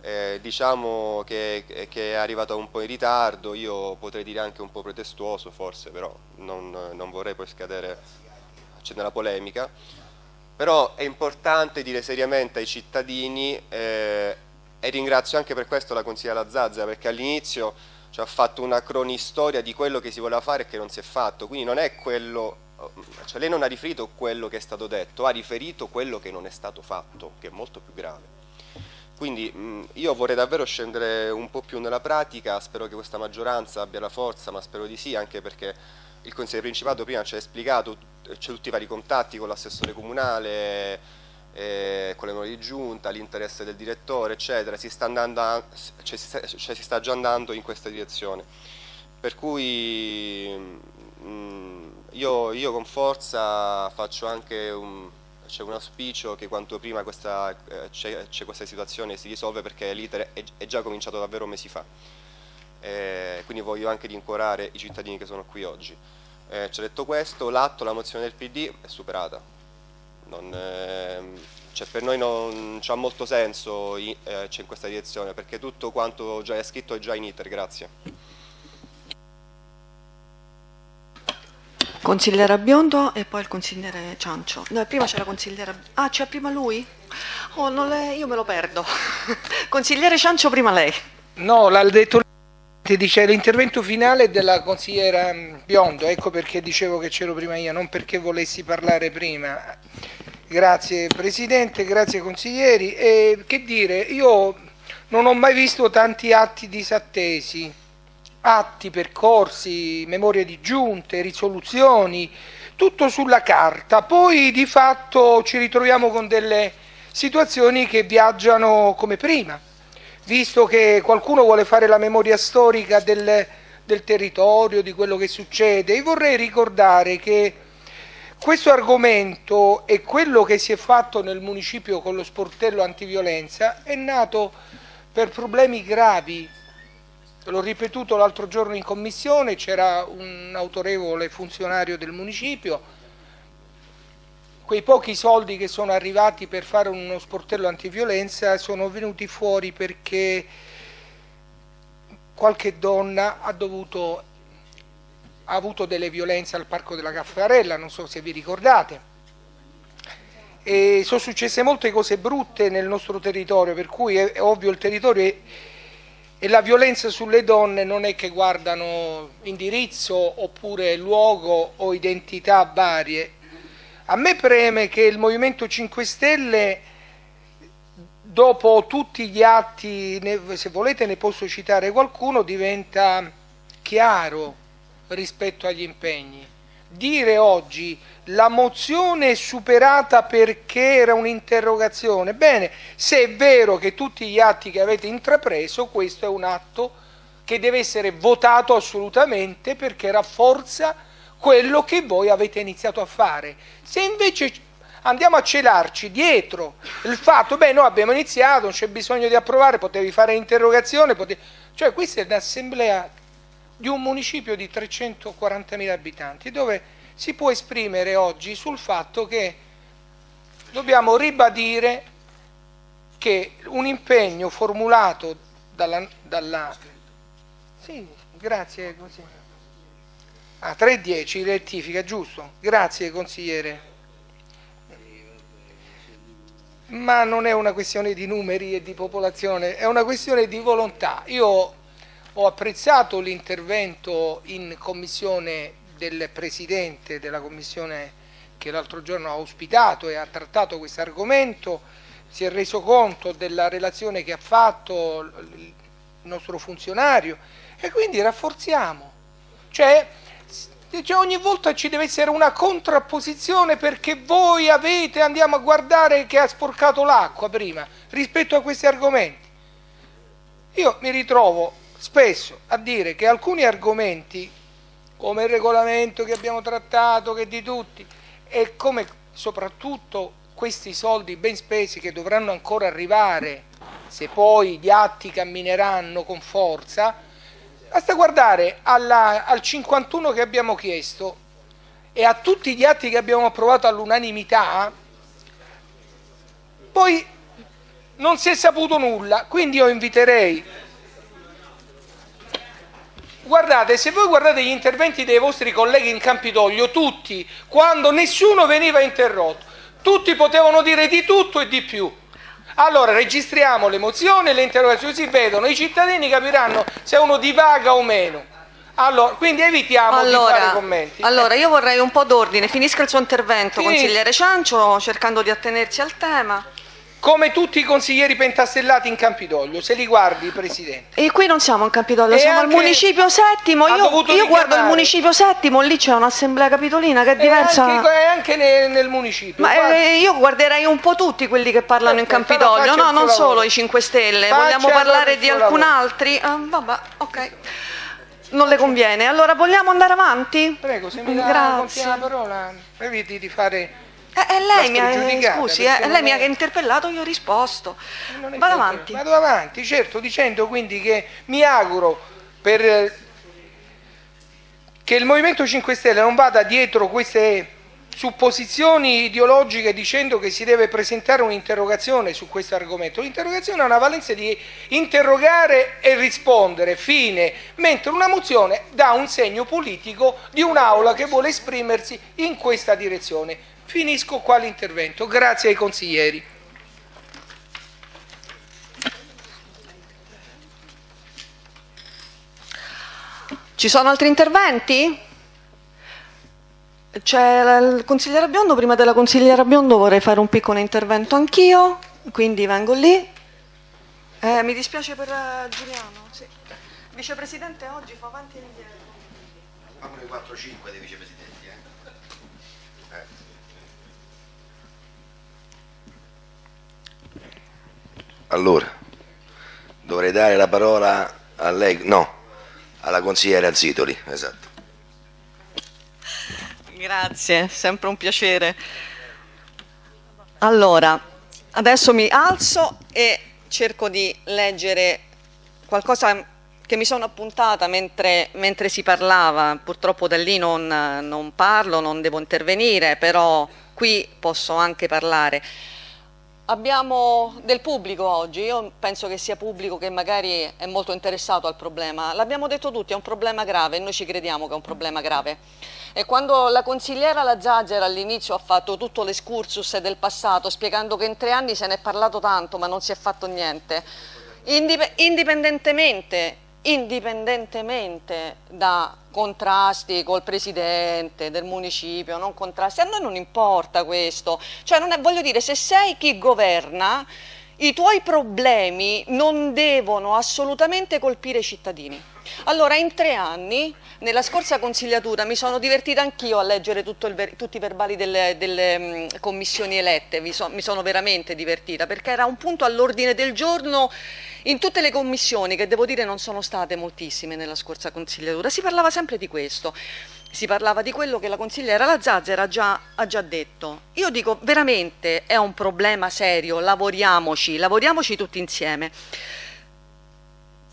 eh, diciamo che, che, è arrivata un po' in ritardo, io potrei dire anche un po' pretestuoso forse, però non, non vorrei poi scadere nella polemica, però è importante dire seriamente ai cittadini eh, e ringrazio anche per questo la consigliera Zazza perché all'inizio ci ha fatto una cronistoria di quello che si voleva fare e che non si è fatto, quindi non è quello, cioè lei non ha riferito quello che è stato detto, ha riferito quello che non è stato fatto, che è molto più grave. Quindi mh, io vorrei davvero scendere un po' più nella pratica, spero che questa maggioranza abbia la forza, ma spero di sì, anche perché il Consiglio Principato prima ci ha esplicato, c'è tutti i vari contatti con l'assessore comunale, eh, con le nuove di giunta, l'interesse del direttore, eccetera, si sta, andando, cioè, cioè, si sta già andando in questa direzione. Per cui mh, mm, io, io, con forza faccio anche un, cioè un auspicio che quanto prima eh, c'è questa situazione si risolve perché l'iter è, è, già cominciato davvero mesi fa. Eh, quindi voglio anche rincuorare i cittadini che sono qui oggi. Eh, ho detto questo, l'atto, la mozione del PD è superata, non, eh, cioè per noi non ha molto senso eh, in questa direzione perché tutto quanto già è scritto è già in iter, grazie. Consigliera Biondo e poi il consigliere Ciancio. No, prima c'è la consigliera... Ah, c'è prima lui? Oh, le... io me lo perdo. consigliere Ciancio, prima lei. No, l'ha detto dice l'intervento finale della consigliera Biondo, ecco perché dicevo che c'ero prima io, non perché volessi parlare prima. Grazie Presidente, grazie consiglieri. E, che dire, io non ho mai visto tanti atti disattesi, atti, percorsi, memorie di giunte, risoluzioni, tutto sulla carta. Poi di fatto ci ritroviamo con delle situazioni che viaggiano come prima, visto che qualcuno vuole fare la memoria storica del, del territorio, di quello che succede. E vorrei ricordare che questo argomento e quello che si è fatto nel municipio con lo sportello antiviolenza è nato per problemi gravi. L'ho ripetuto l'altro giorno in commissione, c'era un autorevole funzionario del municipio, quei pochi soldi che sono arrivati per fare uno sportello antiviolenza sono venuti fuori perché qualche donna ha, dovuto, ha avuto delle violenze al Parco della Caffarella, non so se vi ricordate. E sono successe molte cose brutte nel nostro territorio, per cui è, ovvio il territorio è, e la violenza sulle donne non è che guardano indirizzo oppure luogo o identità varie, a me preme che il Movimento 5 Stelle, dopo tutti gli atti, se volete ne posso citare qualcuno, diventa chiaro rispetto agli impegni. Dire oggi la mozione è superata perché era un'interrogazione, bene, se è vero che tutti gli atti che avete intrapreso, questo è un atto che deve essere votato assolutamente perché rafforza quello che voi avete iniziato a fare. Se invece andiamo a celarci dietro il fatto, beh, noi abbiamo iniziato, non c'è bisogno di approvare, potevi fare interrogazione, potevi... cioè questa è un'assemblea di un municipio di 340.000 abitanti dove si può esprimere oggi sul fatto che dobbiamo ribadire che un impegno formulato dalla... dalla... Sì, grazie. Così. Ah, 3.10 rettifica, giusto? Grazie consigliere. Ma non è una questione di numeri e di popolazione, è una questione di volontà. Io ho apprezzato l'intervento in commissione del Presidente della Commissione che l'altro giorno ha ospitato e ha trattato questo argomento, si è reso conto della relazione che ha fatto il nostro funzionario e quindi rafforziamo. Cioè, cioè, ogni volta ci deve essere una contrapposizione perché voi avete, andiamo a guardare che ha sporcato l'acqua prima rispetto a questi argomenti. Io mi ritrovo spesso a dire che alcuni argomenti, come il regolamento che abbiamo trattato, che di tutti, e come soprattutto questi soldi ben spesi che dovranno ancora arrivare, se poi gli atti cammineranno con forza, Basta guardare alla, al 51 che abbiamo chiesto e a tutti gli atti che abbiamo approvato all'unanimità, poi non si è saputo nulla, quindi io inviterei, guardate, se voi guardate gli interventi dei vostri colleghi in Campidoglio, tutti, quando nessuno veniva interrotto, tutti potevano dire di tutto e di più. Allora registriamo le mozioni e le interrogazioni, si vedono, i cittadini capiranno se uno divaga o meno. Allora, quindi evitiamo allora, di fare commenti. Allora, io vorrei un po' d'ordine. Finisca il suo intervento, sì. consigliere Ciancio, cercando di attenersi al tema come tutti i consiglieri pentastellati in Campidoglio, se li guardi Presidente. E qui non siamo in Campidoglio, e siamo al municipio settimo, io, io guardo il municipio settimo, lì c'è un'assemblea capitolina che è diversa. E anche, anche nel, nel, municipio. Ma eh, io guarderei un po' tutti quelli che parlano Perfetto, in Campidoglio, no, non solo i 5 Stelle, faccia vogliamo parlare di alcun lavoro. altri? Uh, vabbè, ok. Non le conviene. Allora vogliamo andare avanti? Prego, se mi dà la parola, eviti di fare eh, eh, lei mi ha, scusi, eh, lei mi ha interpellato, io ho risposto. Vado avanti. Vado avanti, certo, dicendo quindi che mi auguro per, che il Movimento 5 Stelle non vada dietro queste supposizioni ideologiche dicendo che si deve presentare un'interrogazione su questo argomento. L'interrogazione ha una valenza di interrogare e rispondere, fine, mentre una mozione dà un segno politico di un'aula che vuole esprimersi in questa direzione. Finisco qua l'intervento, grazie ai consiglieri. Ci sono altri interventi? C'è il consigliere Biondo, prima della consigliera Biondo vorrei fare un piccolo intervento anch'io, quindi vengo lì. Eh, mi dispiace per uh, Giuliano, sì. Vicepresidente oggi fa avanti e indietro. Famone 4-5 dei vicepresidenti. Allora, dovrei dare la parola a lei, no, alla consigliere Alzitoli, esatto. Grazie, sempre un piacere. Allora, adesso mi alzo e cerco di leggere qualcosa che mi sono appuntata mentre, mentre si parlava, purtroppo da lì non, non parlo, non devo intervenire, però qui posso anche parlare. Abbiamo del pubblico oggi, io penso che sia pubblico che magari è molto interessato al problema, l'abbiamo detto tutti, è un problema grave e noi ci crediamo che è un problema grave. E quando la consigliera La all'inizio ha fatto tutto l'escursus del passato spiegando che in tre anni se ne è parlato tanto ma non si è fatto niente, indipendentemente, indipendentemente da contrasti col presidente del municipio, non contrasti, a noi non importa questo, cioè è, voglio dire se sei chi governa i tuoi problemi non devono assolutamente colpire i cittadini. Allora in tre anni, nella scorsa consigliatura, mi sono divertita anch'io a leggere il, tutti i verbali delle, delle mh, commissioni elette, mi, so, mi sono veramente divertita perché era un punto all'ordine del giorno in tutte le commissioni, che devo dire non sono state moltissime nella scorsa consigliatura, si parlava sempre di questo, si parlava di quello che la consigliera La Zazzera già, ha già detto. Io dico veramente è un problema serio, lavoriamoci, lavoriamoci tutti insieme.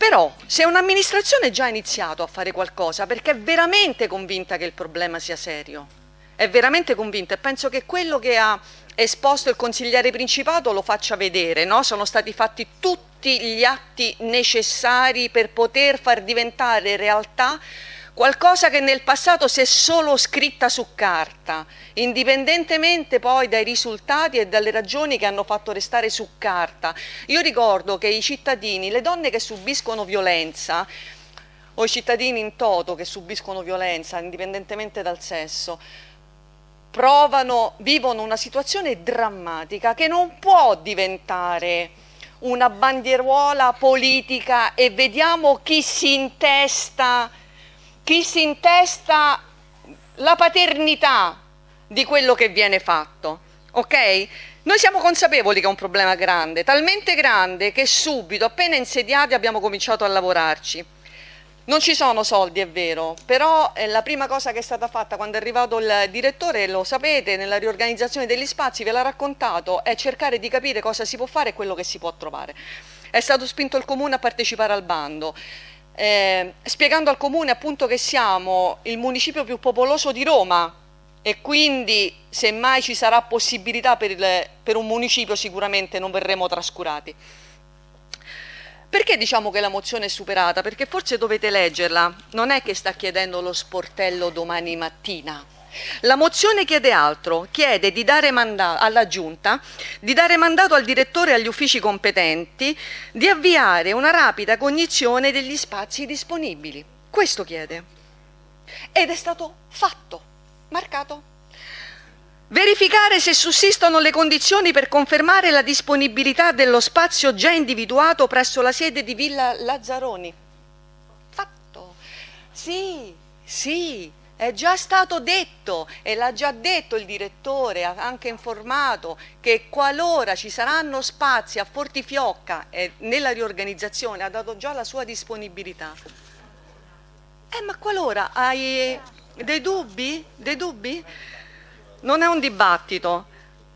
Però se un'amministrazione già ha iniziato a fare qualcosa perché è veramente convinta che il problema sia serio, è veramente convinta e penso che quello che ha esposto il consigliere principato lo faccia vedere, no? sono stati fatti tutti gli atti necessari per poter far diventare realtà qualcosa che nel passato si è solo scritta su carta, indipendentemente poi dai risultati e dalle ragioni che hanno fatto restare su carta. Io ricordo che i cittadini, le donne che subiscono violenza, o i cittadini in toto che subiscono violenza, indipendentemente dal sesso, provano, vivono una situazione drammatica che non può diventare una bandieruola politica e vediamo chi si intesta, chi si intesta la paternità di quello che viene fatto. Ok? Noi siamo consapevoli che è un problema grande, talmente grande che subito, appena insediati, abbiamo cominciato a lavorarci. Non ci sono soldi, è vero, però eh, la prima cosa che è stata fatta quando è arrivato il direttore, lo sapete, nella riorganizzazione degli spazi, ve l'ha raccontato, è cercare di capire cosa si può fare e quello che si può trovare. È stato spinto il Comune a partecipare al bando, eh, spiegando al Comune appunto che siamo il municipio più popoloso di Roma e quindi se mai ci sarà possibilità per, il, per un municipio sicuramente non verremo trascurati. Perché diciamo che la mozione è superata? Perché forse dovete leggerla, non è che sta chiedendo lo sportello domani mattina. La mozione chiede altro, chiede di dare mandato alla Giunta di dare mandato al direttore e agli uffici competenti di avviare una rapida cognizione degli spazi disponibili. Questo chiede. Ed è stato fatto, marcato Verificare se sussistono le condizioni per confermare la disponibilità dello spazio già individuato presso la sede di Villa Lazzaroni. Fatto. Sì, sì, è già stato detto e l'ha già detto il direttore, ha anche informato che qualora ci saranno spazi a Fortifiocca e nella riorganizzazione ha dato già la sua disponibilità. Eh, ma qualora hai dei dubbi? Dei dubbi? non è un dibattito,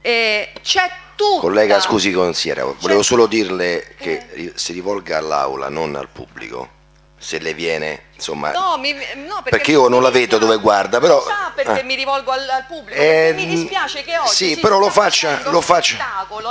eh, c'è tutto. Collega, scusi consigliere, volevo solo dirle che eh. si rivolga all'Aula, non al pubblico. Se le viene, insomma, no, mi, no, perché, perché, io non la vedo dove guarda, però. sa perché eh. mi rivolgo al, al pubblico? Eh, mi dispiace che oggi sì, però lo faccia, lo faccia.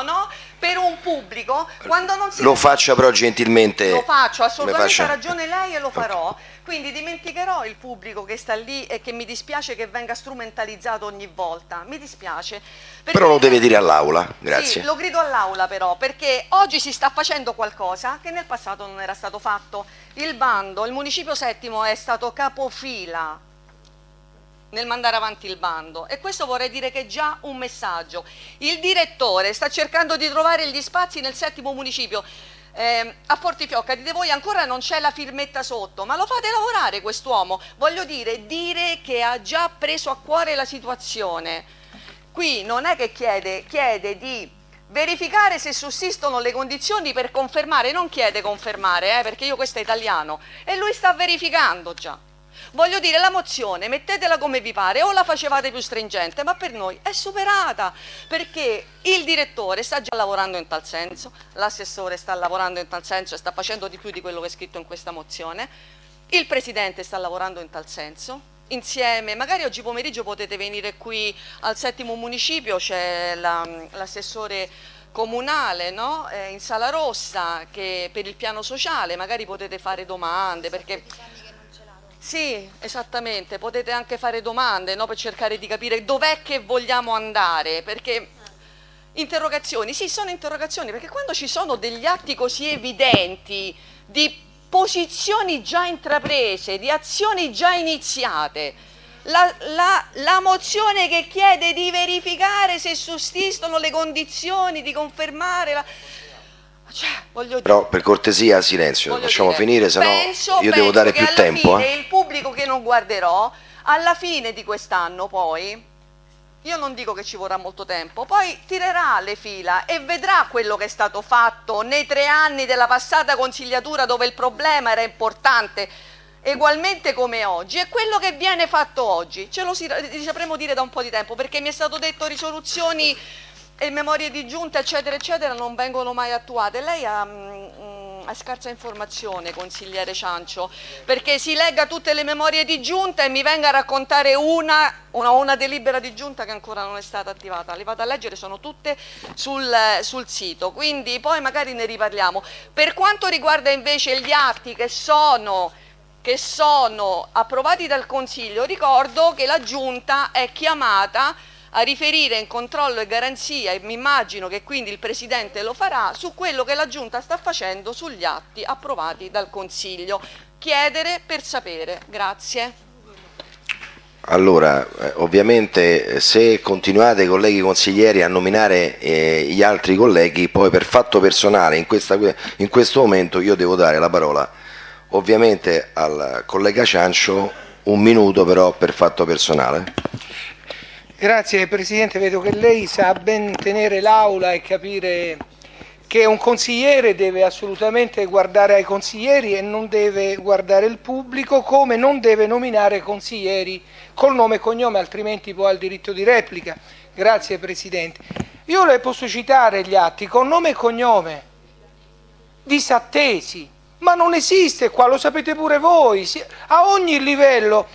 No? per un pubblico quando non si lo faccia però gentilmente lo faccio assolutamente ha ragione lei e lo farò okay. Quindi dimenticherò il pubblico che sta lì e che mi dispiace che venga strumentalizzato ogni volta. Mi dispiace. Però lo deve dire all'Aula, grazie. Sì, lo grido all'Aula però, perché oggi si sta facendo qualcosa che nel passato non era stato fatto. Il bando, il Municipio Settimo è stato capofila nel mandare avanti il bando e questo vorrei dire che è già un messaggio. Il direttore sta cercando di trovare gli spazi nel settimo municipio eh, a Fortifiocca, dite voi ancora non c'è la firmetta sotto, ma lo fate lavorare quest'uomo, voglio dire, dire che ha già preso a cuore la situazione. Qui non è che chiede, chiede di verificare se sussistono le condizioni per confermare, non chiede confermare, eh, perché io questo è italiano, e lui sta verificando già. Voglio dire, la mozione, mettetela come vi pare, o la facevate più stringente, ma per noi è superata, perché il direttore sta già lavorando in tal senso, l'assessore sta lavorando in tal senso e sta facendo di più di quello che è scritto in questa mozione, il presidente sta lavorando in tal senso, insieme, magari oggi pomeriggio potete venire qui al settimo municipio, c'è l'assessore comunale no? eh, in Sala Rossa che per il piano sociale magari potete fare domande perché sì, esattamente, potete anche fare domande no? per cercare di capire dov'è che vogliamo andare perché interrogazioni, sì sono interrogazioni perché quando ci sono degli atti così evidenti di posizioni già intraprese, di azioni già iniziate la, la, la, mozione che chiede di verificare se sussistono le condizioni, di confermare la... Cioè, Però per cortesia silenzio, lasciamo dire, finire, se no io penso devo dare più tempo. Fine, eh. Il pubblico che non guarderò, alla fine di quest'anno poi, io non dico che ci vorrà molto tempo, poi tirerà le fila e vedrà quello che è stato fatto nei tre anni della passata consigliatura dove il problema era importante ugualmente come oggi è quello che viene fatto oggi. Ce lo sapremo dire da un po' di tempo perché mi è stato detto risoluzioni e memorie di giunta eccetera eccetera non vengono mai attuate. Lei ha, mm, ha scarsa informazione consigliere Ciancio perché si legga tutte le memorie di giunta e mi venga a raccontare una, una, una delibera di giunta che ancora non è stata attivata. Le vado a leggere, sono tutte sul, sul sito, quindi poi magari ne riparliamo. Per quanto riguarda invece gli atti che sono che sono approvati dal Consiglio, ricordo che la Giunta è chiamata a riferire in controllo e garanzia e mi immagino che quindi il Presidente lo farà su quello che la Giunta sta facendo sugli atti approvati dal Consiglio. Chiedere per sapere. Grazie. Allora, eh, ovviamente se continuate colleghi consiglieri a nominare eh, gli altri colleghi, poi per fatto personale in, questa, in questo momento io devo dare la parola ovviamente al collega Ciancio un minuto però per fatto personale. Grazie Presidente, vedo che lei sa ben tenere l'aula e capire che un consigliere deve assolutamente guardare ai consiglieri e non deve guardare il pubblico, come non deve nominare consiglieri col nome e cognome, altrimenti poi ha il diritto di replica. Grazie Presidente. Io le posso citare gli atti con nome e cognome, disattesi, ma non esiste qua, lo sapete pure voi, a ogni livello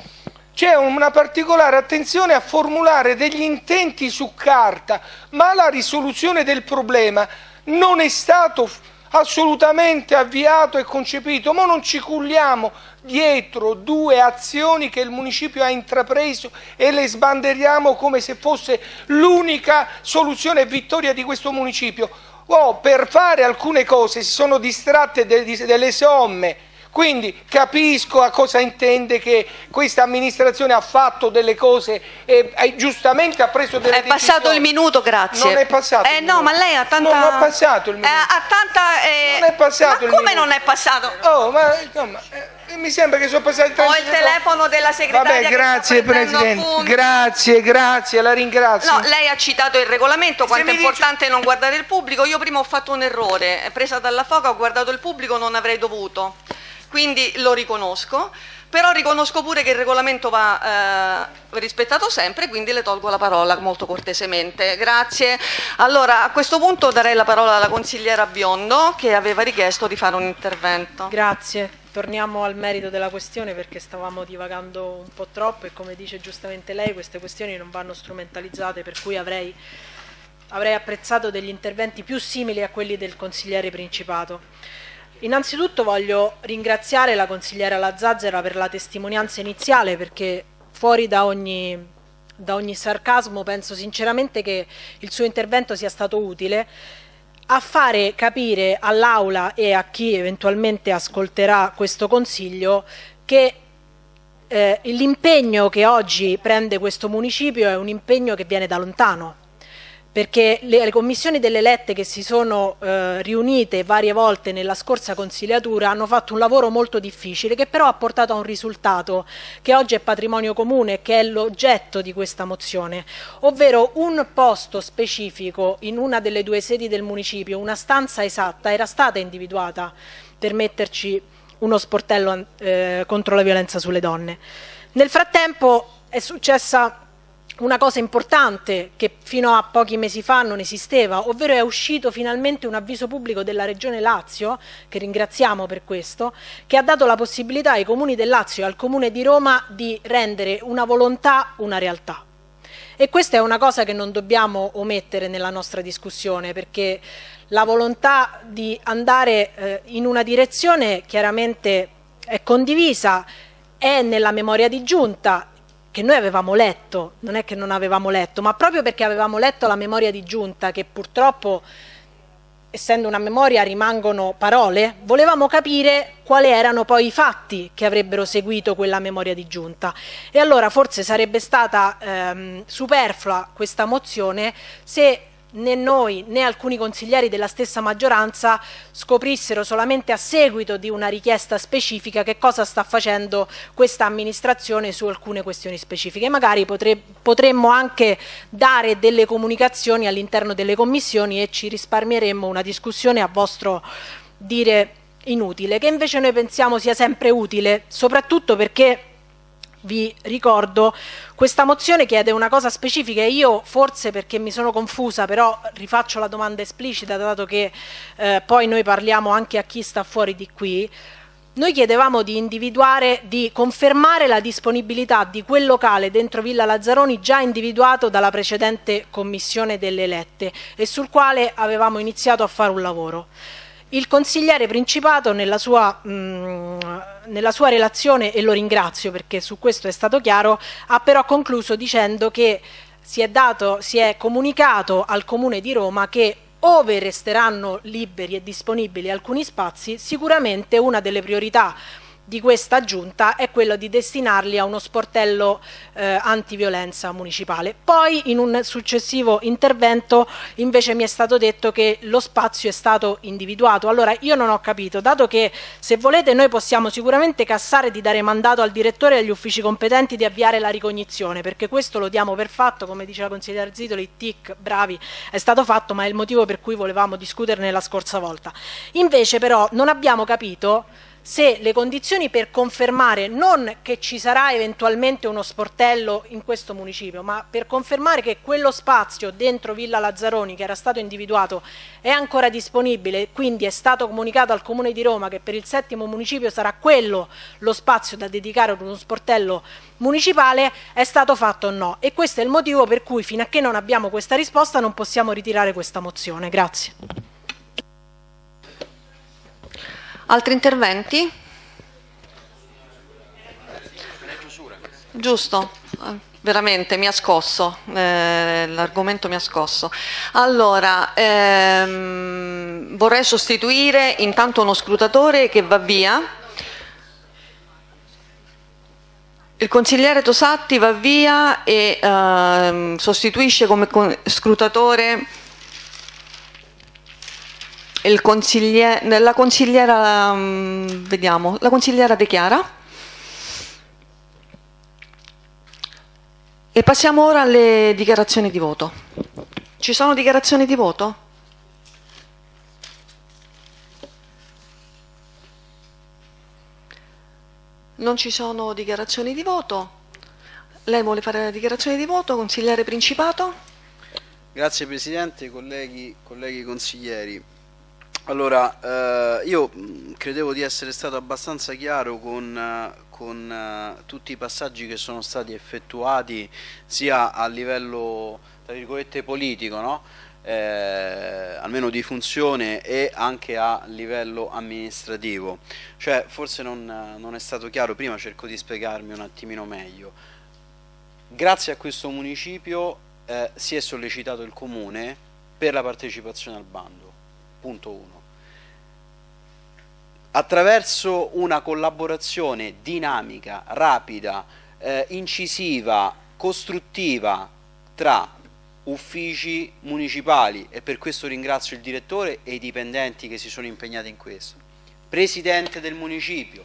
c'è una particolare attenzione a formulare degli intenti su carta, ma la risoluzione del problema non è stato assolutamente avviato e concepito, ma non ci culliamo dietro due azioni che il municipio ha intrapreso e le sbanderiamo come se fosse l'unica soluzione e vittoria di questo municipio oh, per fare alcune cose si sono distratte de, de, delle somme. Quindi capisco a cosa intende che questa amministrazione ha fatto delle cose e, e giustamente ha preso delle è decisioni. È passato il minuto, grazie. Non è passato. Eh no, ma lei ha tanta. Non è passato il minuto. Eh, ha tanta. Eh... Non è passato ma come minuto. non è passato? Oh, ma insomma. Eh mi sembra che sono passati 30 Ho il telefono della segretaria. Vabbè, grazie Presidente. Grazie, grazie, la ringrazio. No, lei ha citato il regolamento, quanto è importante dice... non guardare il pubblico. Io prima ho fatto un errore, presa dalla foca, ho guardato il pubblico, non avrei dovuto. Quindi lo riconosco, però riconosco pure che il regolamento va eh, rispettato sempre, quindi le tolgo la parola molto cortesemente. Grazie. Allora, a questo punto darei la parola alla consigliera Biondo che aveva richiesto di fare un intervento. Grazie torniamo al merito della questione perché stavamo divagando un po' troppo e come dice giustamente lei queste questioni non vanno strumentalizzate per cui avrei, avrei apprezzato degli interventi più simili a quelli del consigliere Principato. Innanzitutto voglio ringraziare la consigliera Lazzazzera per la testimonianza iniziale perché fuori da ogni, da ogni sarcasmo penso sinceramente che il suo intervento sia stato utile a fare capire all'Aula e a chi eventualmente ascolterà questo Consiglio che eh, l'impegno che oggi prende questo municipio è un impegno che viene da lontano, perché le, le, commissioni delle lette che si sono eh, riunite varie volte nella scorsa consigliatura hanno fatto un lavoro molto difficile che però ha portato a un risultato che oggi è patrimonio comune che è l'oggetto di questa mozione, ovvero un posto specifico in una delle due sedi del municipio, una stanza esatta era stata individuata per metterci uno sportello eh, contro la violenza sulle donne. Nel frattempo è successa una cosa importante che fino a pochi mesi fa non esisteva, ovvero è uscito finalmente un avviso pubblico della Regione Lazio, che ringraziamo per questo, che ha dato la possibilità ai comuni del Lazio e al comune di Roma di rendere una volontà una realtà. E questa è una cosa che non dobbiamo omettere nella nostra discussione, perché la volontà di andare eh, in una direzione chiaramente è condivisa, è nella memoria di giunta che noi avevamo letto, non è che non avevamo letto, ma proprio perché avevamo letto la memoria di giunta, che purtroppo, essendo una memoria, rimangono parole, volevamo capire quali erano poi i fatti che avrebbero seguito quella memoria di giunta. E allora forse sarebbe stata ehm, superflua questa mozione se né noi né alcuni consiglieri della stessa maggioranza scoprissero solamente a seguito di una richiesta specifica che cosa sta facendo questa amministrazione su alcune questioni specifiche. Magari potre, potremmo anche dare delle comunicazioni all'interno delle commissioni e ci risparmieremmo una discussione a vostro dire inutile, che invece noi pensiamo sia sempre utile, soprattutto perché vi ricordo, questa mozione chiede una cosa specifica e io forse perché mi sono confusa, però rifaccio la domanda esplicita dato che eh, poi noi parliamo anche a chi sta fuori di qui. Noi chiedevamo di individuare, di confermare la disponibilità di quel locale dentro Villa Lazzaroni già individuato dalla precedente commissione delle elette e sul quale avevamo iniziato a fare un lavoro. Il consigliere Principato nella sua, mh, mm, nella sua, relazione, e lo ringrazio perché su questo è stato chiaro, ha però concluso dicendo che si è, dato, si è comunicato al Comune di Roma che ove resteranno liberi e disponibili alcuni spazi, sicuramente una delle priorità di questa giunta è quello di destinarli a uno sportello eh, antiviolenza municipale. Poi in un successivo intervento invece mi è stato detto che lo spazio è stato individuato. Allora io non ho capito, dato che se volete noi possiamo sicuramente cassare di dare mandato al direttore e agli uffici competenti di avviare la ricognizione, perché questo lo diamo per fatto, come dice la consigliera Zitoli, TIC, bravi, è stato fatto, ma è il motivo per cui volevamo discuterne la scorsa volta. Invece però non abbiamo capito se le condizioni per confermare non che ci sarà eventualmente uno sportello in questo municipio, ma per confermare che quello spazio dentro Villa Lazzaroni che era stato individuato è ancora disponibile, quindi è stato comunicato al Comune di Roma che per il settimo municipio sarà quello lo spazio da dedicare ad uno sportello municipale, è stato fatto o no. E questo è il motivo per cui fino a che non abbiamo questa risposta non possiamo ritirare questa mozione. Grazie. Altri interventi? Giusto, eh, veramente mi ha scosso, eh, l'argomento mi ha scosso. Allora, ehm, vorrei sostituire intanto uno scrutatore che va via. Il consigliere Tosatti va via e ehm, sostituisce come scrutatore consigliere, la consigliera, um, vediamo, la consigliera De Chiara. E passiamo ora alle dichiarazioni di voto. Ci sono dichiarazioni di voto? Non ci sono dichiarazioni di voto. Lei vuole fare la dichiarazione di voto, consigliere Principato? Grazie Presidente, colleghi, colleghi consiglieri. Allora, eh, io mm, credevo di essere stato abbastanza chiaro con, eh, con eh, tutti i passaggi che sono stati effettuati sia a livello, tra virgolette, politico, no? eh, almeno di funzione e anche a livello amministrativo. Cioè, forse non, non è stato chiaro, prima cerco di spiegarmi un attimino meglio. Grazie a questo municipio eh, si è sollecitato il Comune per la partecipazione al bando punto 1. Attraverso una collaborazione dinamica, rapida, eh, incisiva, costruttiva tra uffici municipali e per questo ringrazio il direttore e i dipendenti che si sono impegnati in questo, presidente del municipio,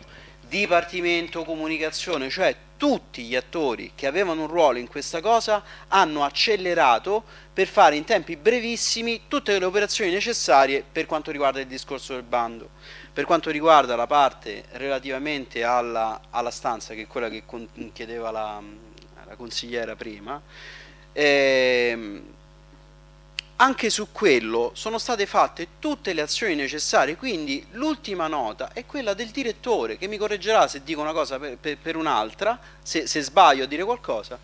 dipartimento comunicazione, cioè tutti gli attori che avevano un ruolo in questa cosa hanno accelerato per fare in tempi brevissimi tutte le operazioni necessarie per quanto riguarda il discorso del bando. Per quanto riguarda la parte relativamente alla, alla stanza, che è quella che chiedeva la, la consigliera prima, ehm, anche su quello sono state fatte tutte le azioni necessarie, quindi l'ultima nota è quella del direttore che mi correggerà se dico una cosa per, per, per un'altra, se, se sbaglio a dire qualcosa,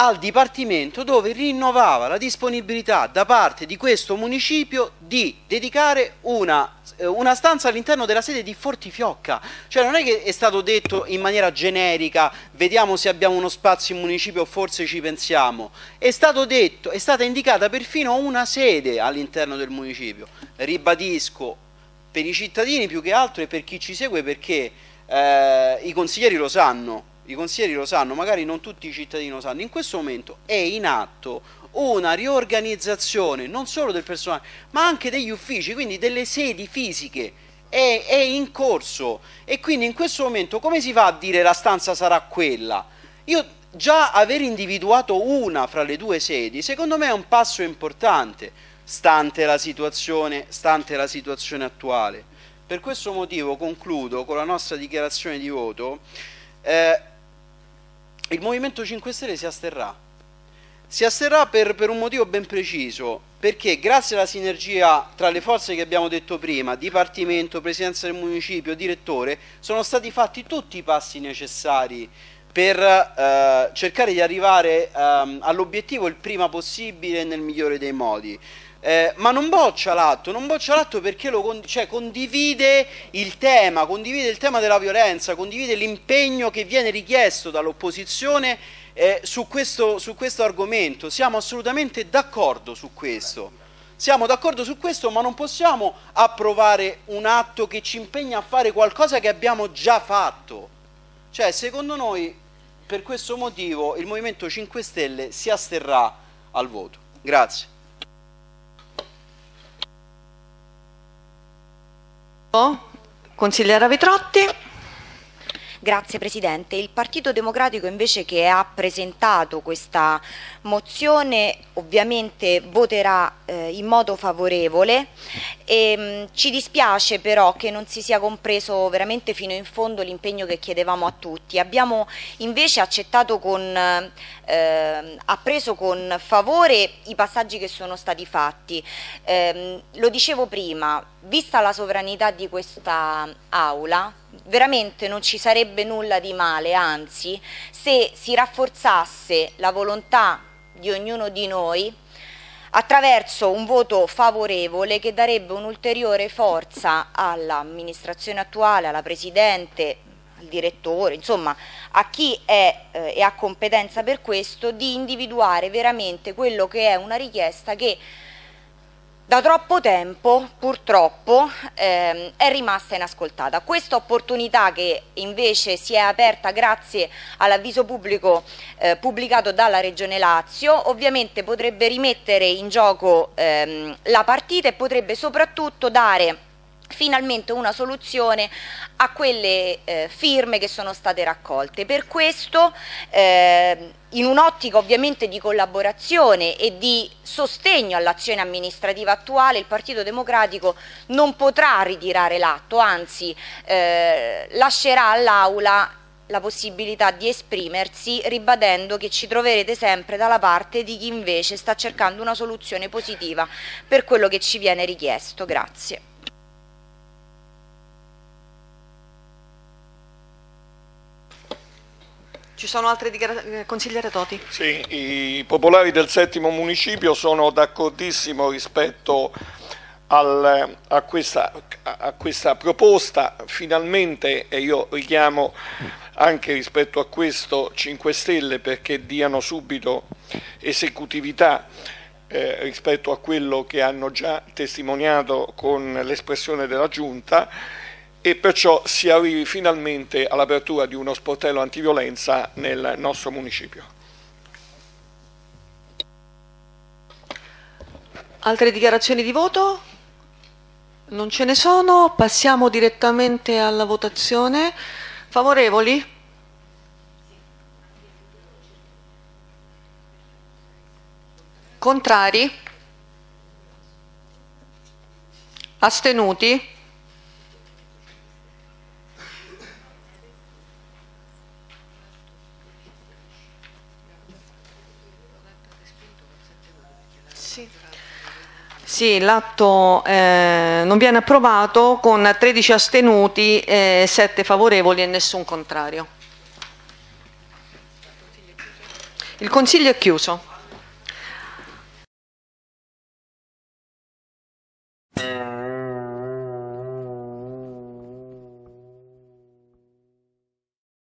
al Dipartimento dove rinnovava la disponibilità da parte di questo municipio di dedicare una, eh, una stanza all'interno della sede di Fortifiocca. Cioè non è che è stato detto in maniera generica, vediamo se abbiamo uno spazio in municipio forse ci pensiamo. È stato detto, è stata indicata perfino una sede all'interno del municipio. Ribadisco, per i cittadini più che altro e per chi ci segue perché eh, i consiglieri lo sanno, i consiglieri lo sanno, magari non tutti i cittadini lo sanno, in questo momento è in atto una riorganizzazione non solo del personale, ma anche degli uffici, quindi delle sedi fisiche. È, è in corso e quindi in questo momento come si fa a dire la stanza sarà quella? Io già aver individuato una fra le due sedi, secondo me è un passo importante, stante la situazione, stante la situazione attuale. Per questo motivo concludo con la nostra dichiarazione di voto. Eh, il Movimento 5 Stelle si asterrà. Si asterrà per, per, un motivo ben preciso, perché grazie alla sinergia tra le forze che abbiamo detto prima, Dipartimento, Presidenza del Municipio, Direttore, sono stati fatti tutti i passi necessari per eh, cercare di arrivare eh, all'obiettivo il prima possibile nel migliore dei modi. Eh, ma non boccia l'atto, non boccia l'atto perché con, cioè, condivide il tema, condivide il tema della violenza, condivide l'impegno che viene richiesto dall'opposizione eh, su, questo, su questo argomento. Siamo assolutamente d'accordo su questo. Siamo d'accordo su questo, ma non possiamo approvare un atto che ci impegna a fare qualcosa che abbiamo già fatto. Cioè, secondo noi, per questo motivo, il Movimento 5 Stelle si asterrà al voto. Grazie. Consigliera Vitrotti. Grazie Presidente. Il Partito Democratico invece che ha presentato questa mozione ovviamente voterà eh, in modo favorevole e, mh, mm, ci dispiace però che non si sia compreso veramente fino in fondo l'impegno che chiedevamo a tutti. Abbiamo invece accettato con, eh, ha preso con favore i passaggi che sono stati fatti. Eh, lo dicevo prima, vista la sovranità di questa Aula, veramente non ci sarebbe nulla di male, anzi, se si rafforzasse la volontà di ognuno di noi attraverso un voto favorevole che darebbe un'ulteriore forza all'amministrazione attuale, alla Presidente, al direttore, insomma a chi è eh, e ha competenza per questo di individuare veramente quello che è una richiesta che da troppo tempo purtroppo ehm, è rimasta inascoltata. Questa opportunità che invece si è aperta grazie all'avviso pubblico eh, pubblicato dalla Regione Lazio ovviamente potrebbe rimettere in gioco ehm, la partita e potrebbe soprattutto dare finalmente una soluzione a quelle eh, firme che sono state raccolte. Per questo, eh, in un'ottica ovviamente di collaborazione e di sostegno all'azione amministrativa attuale, il Partito Democratico non potrà ritirare l'atto, anzi eh, lascerà all'Aula la possibilità di esprimersi ribadendo che ci troverete sempre dalla parte di chi invece sta cercando una soluzione positiva per quello che ci viene richiesto. Grazie. Ci sono altre dichiarazioni? Eh, consigliere Toti. Sì, i popolari del settimo municipio sono d'accordissimo rispetto al, a, questa, a, questa, proposta. Finalmente, e io richiamo anche rispetto a questo 5 Stelle perché diano subito esecutività eh, rispetto a quello che hanno già testimoniato con l'espressione della Giunta e perciò si arrivi finalmente all'apertura di uno sportello antiviolenza nel nostro municipio. Altre dichiarazioni di voto? Non ce ne sono, passiamo direttamente alla votazione. Favorevoli? Contrari? Astenuti? Sì, l'atto eh, non viene approvato con 13 astenuti, eh, 7 favorevoli e nessun contrario. Il Consiglio è chiuso.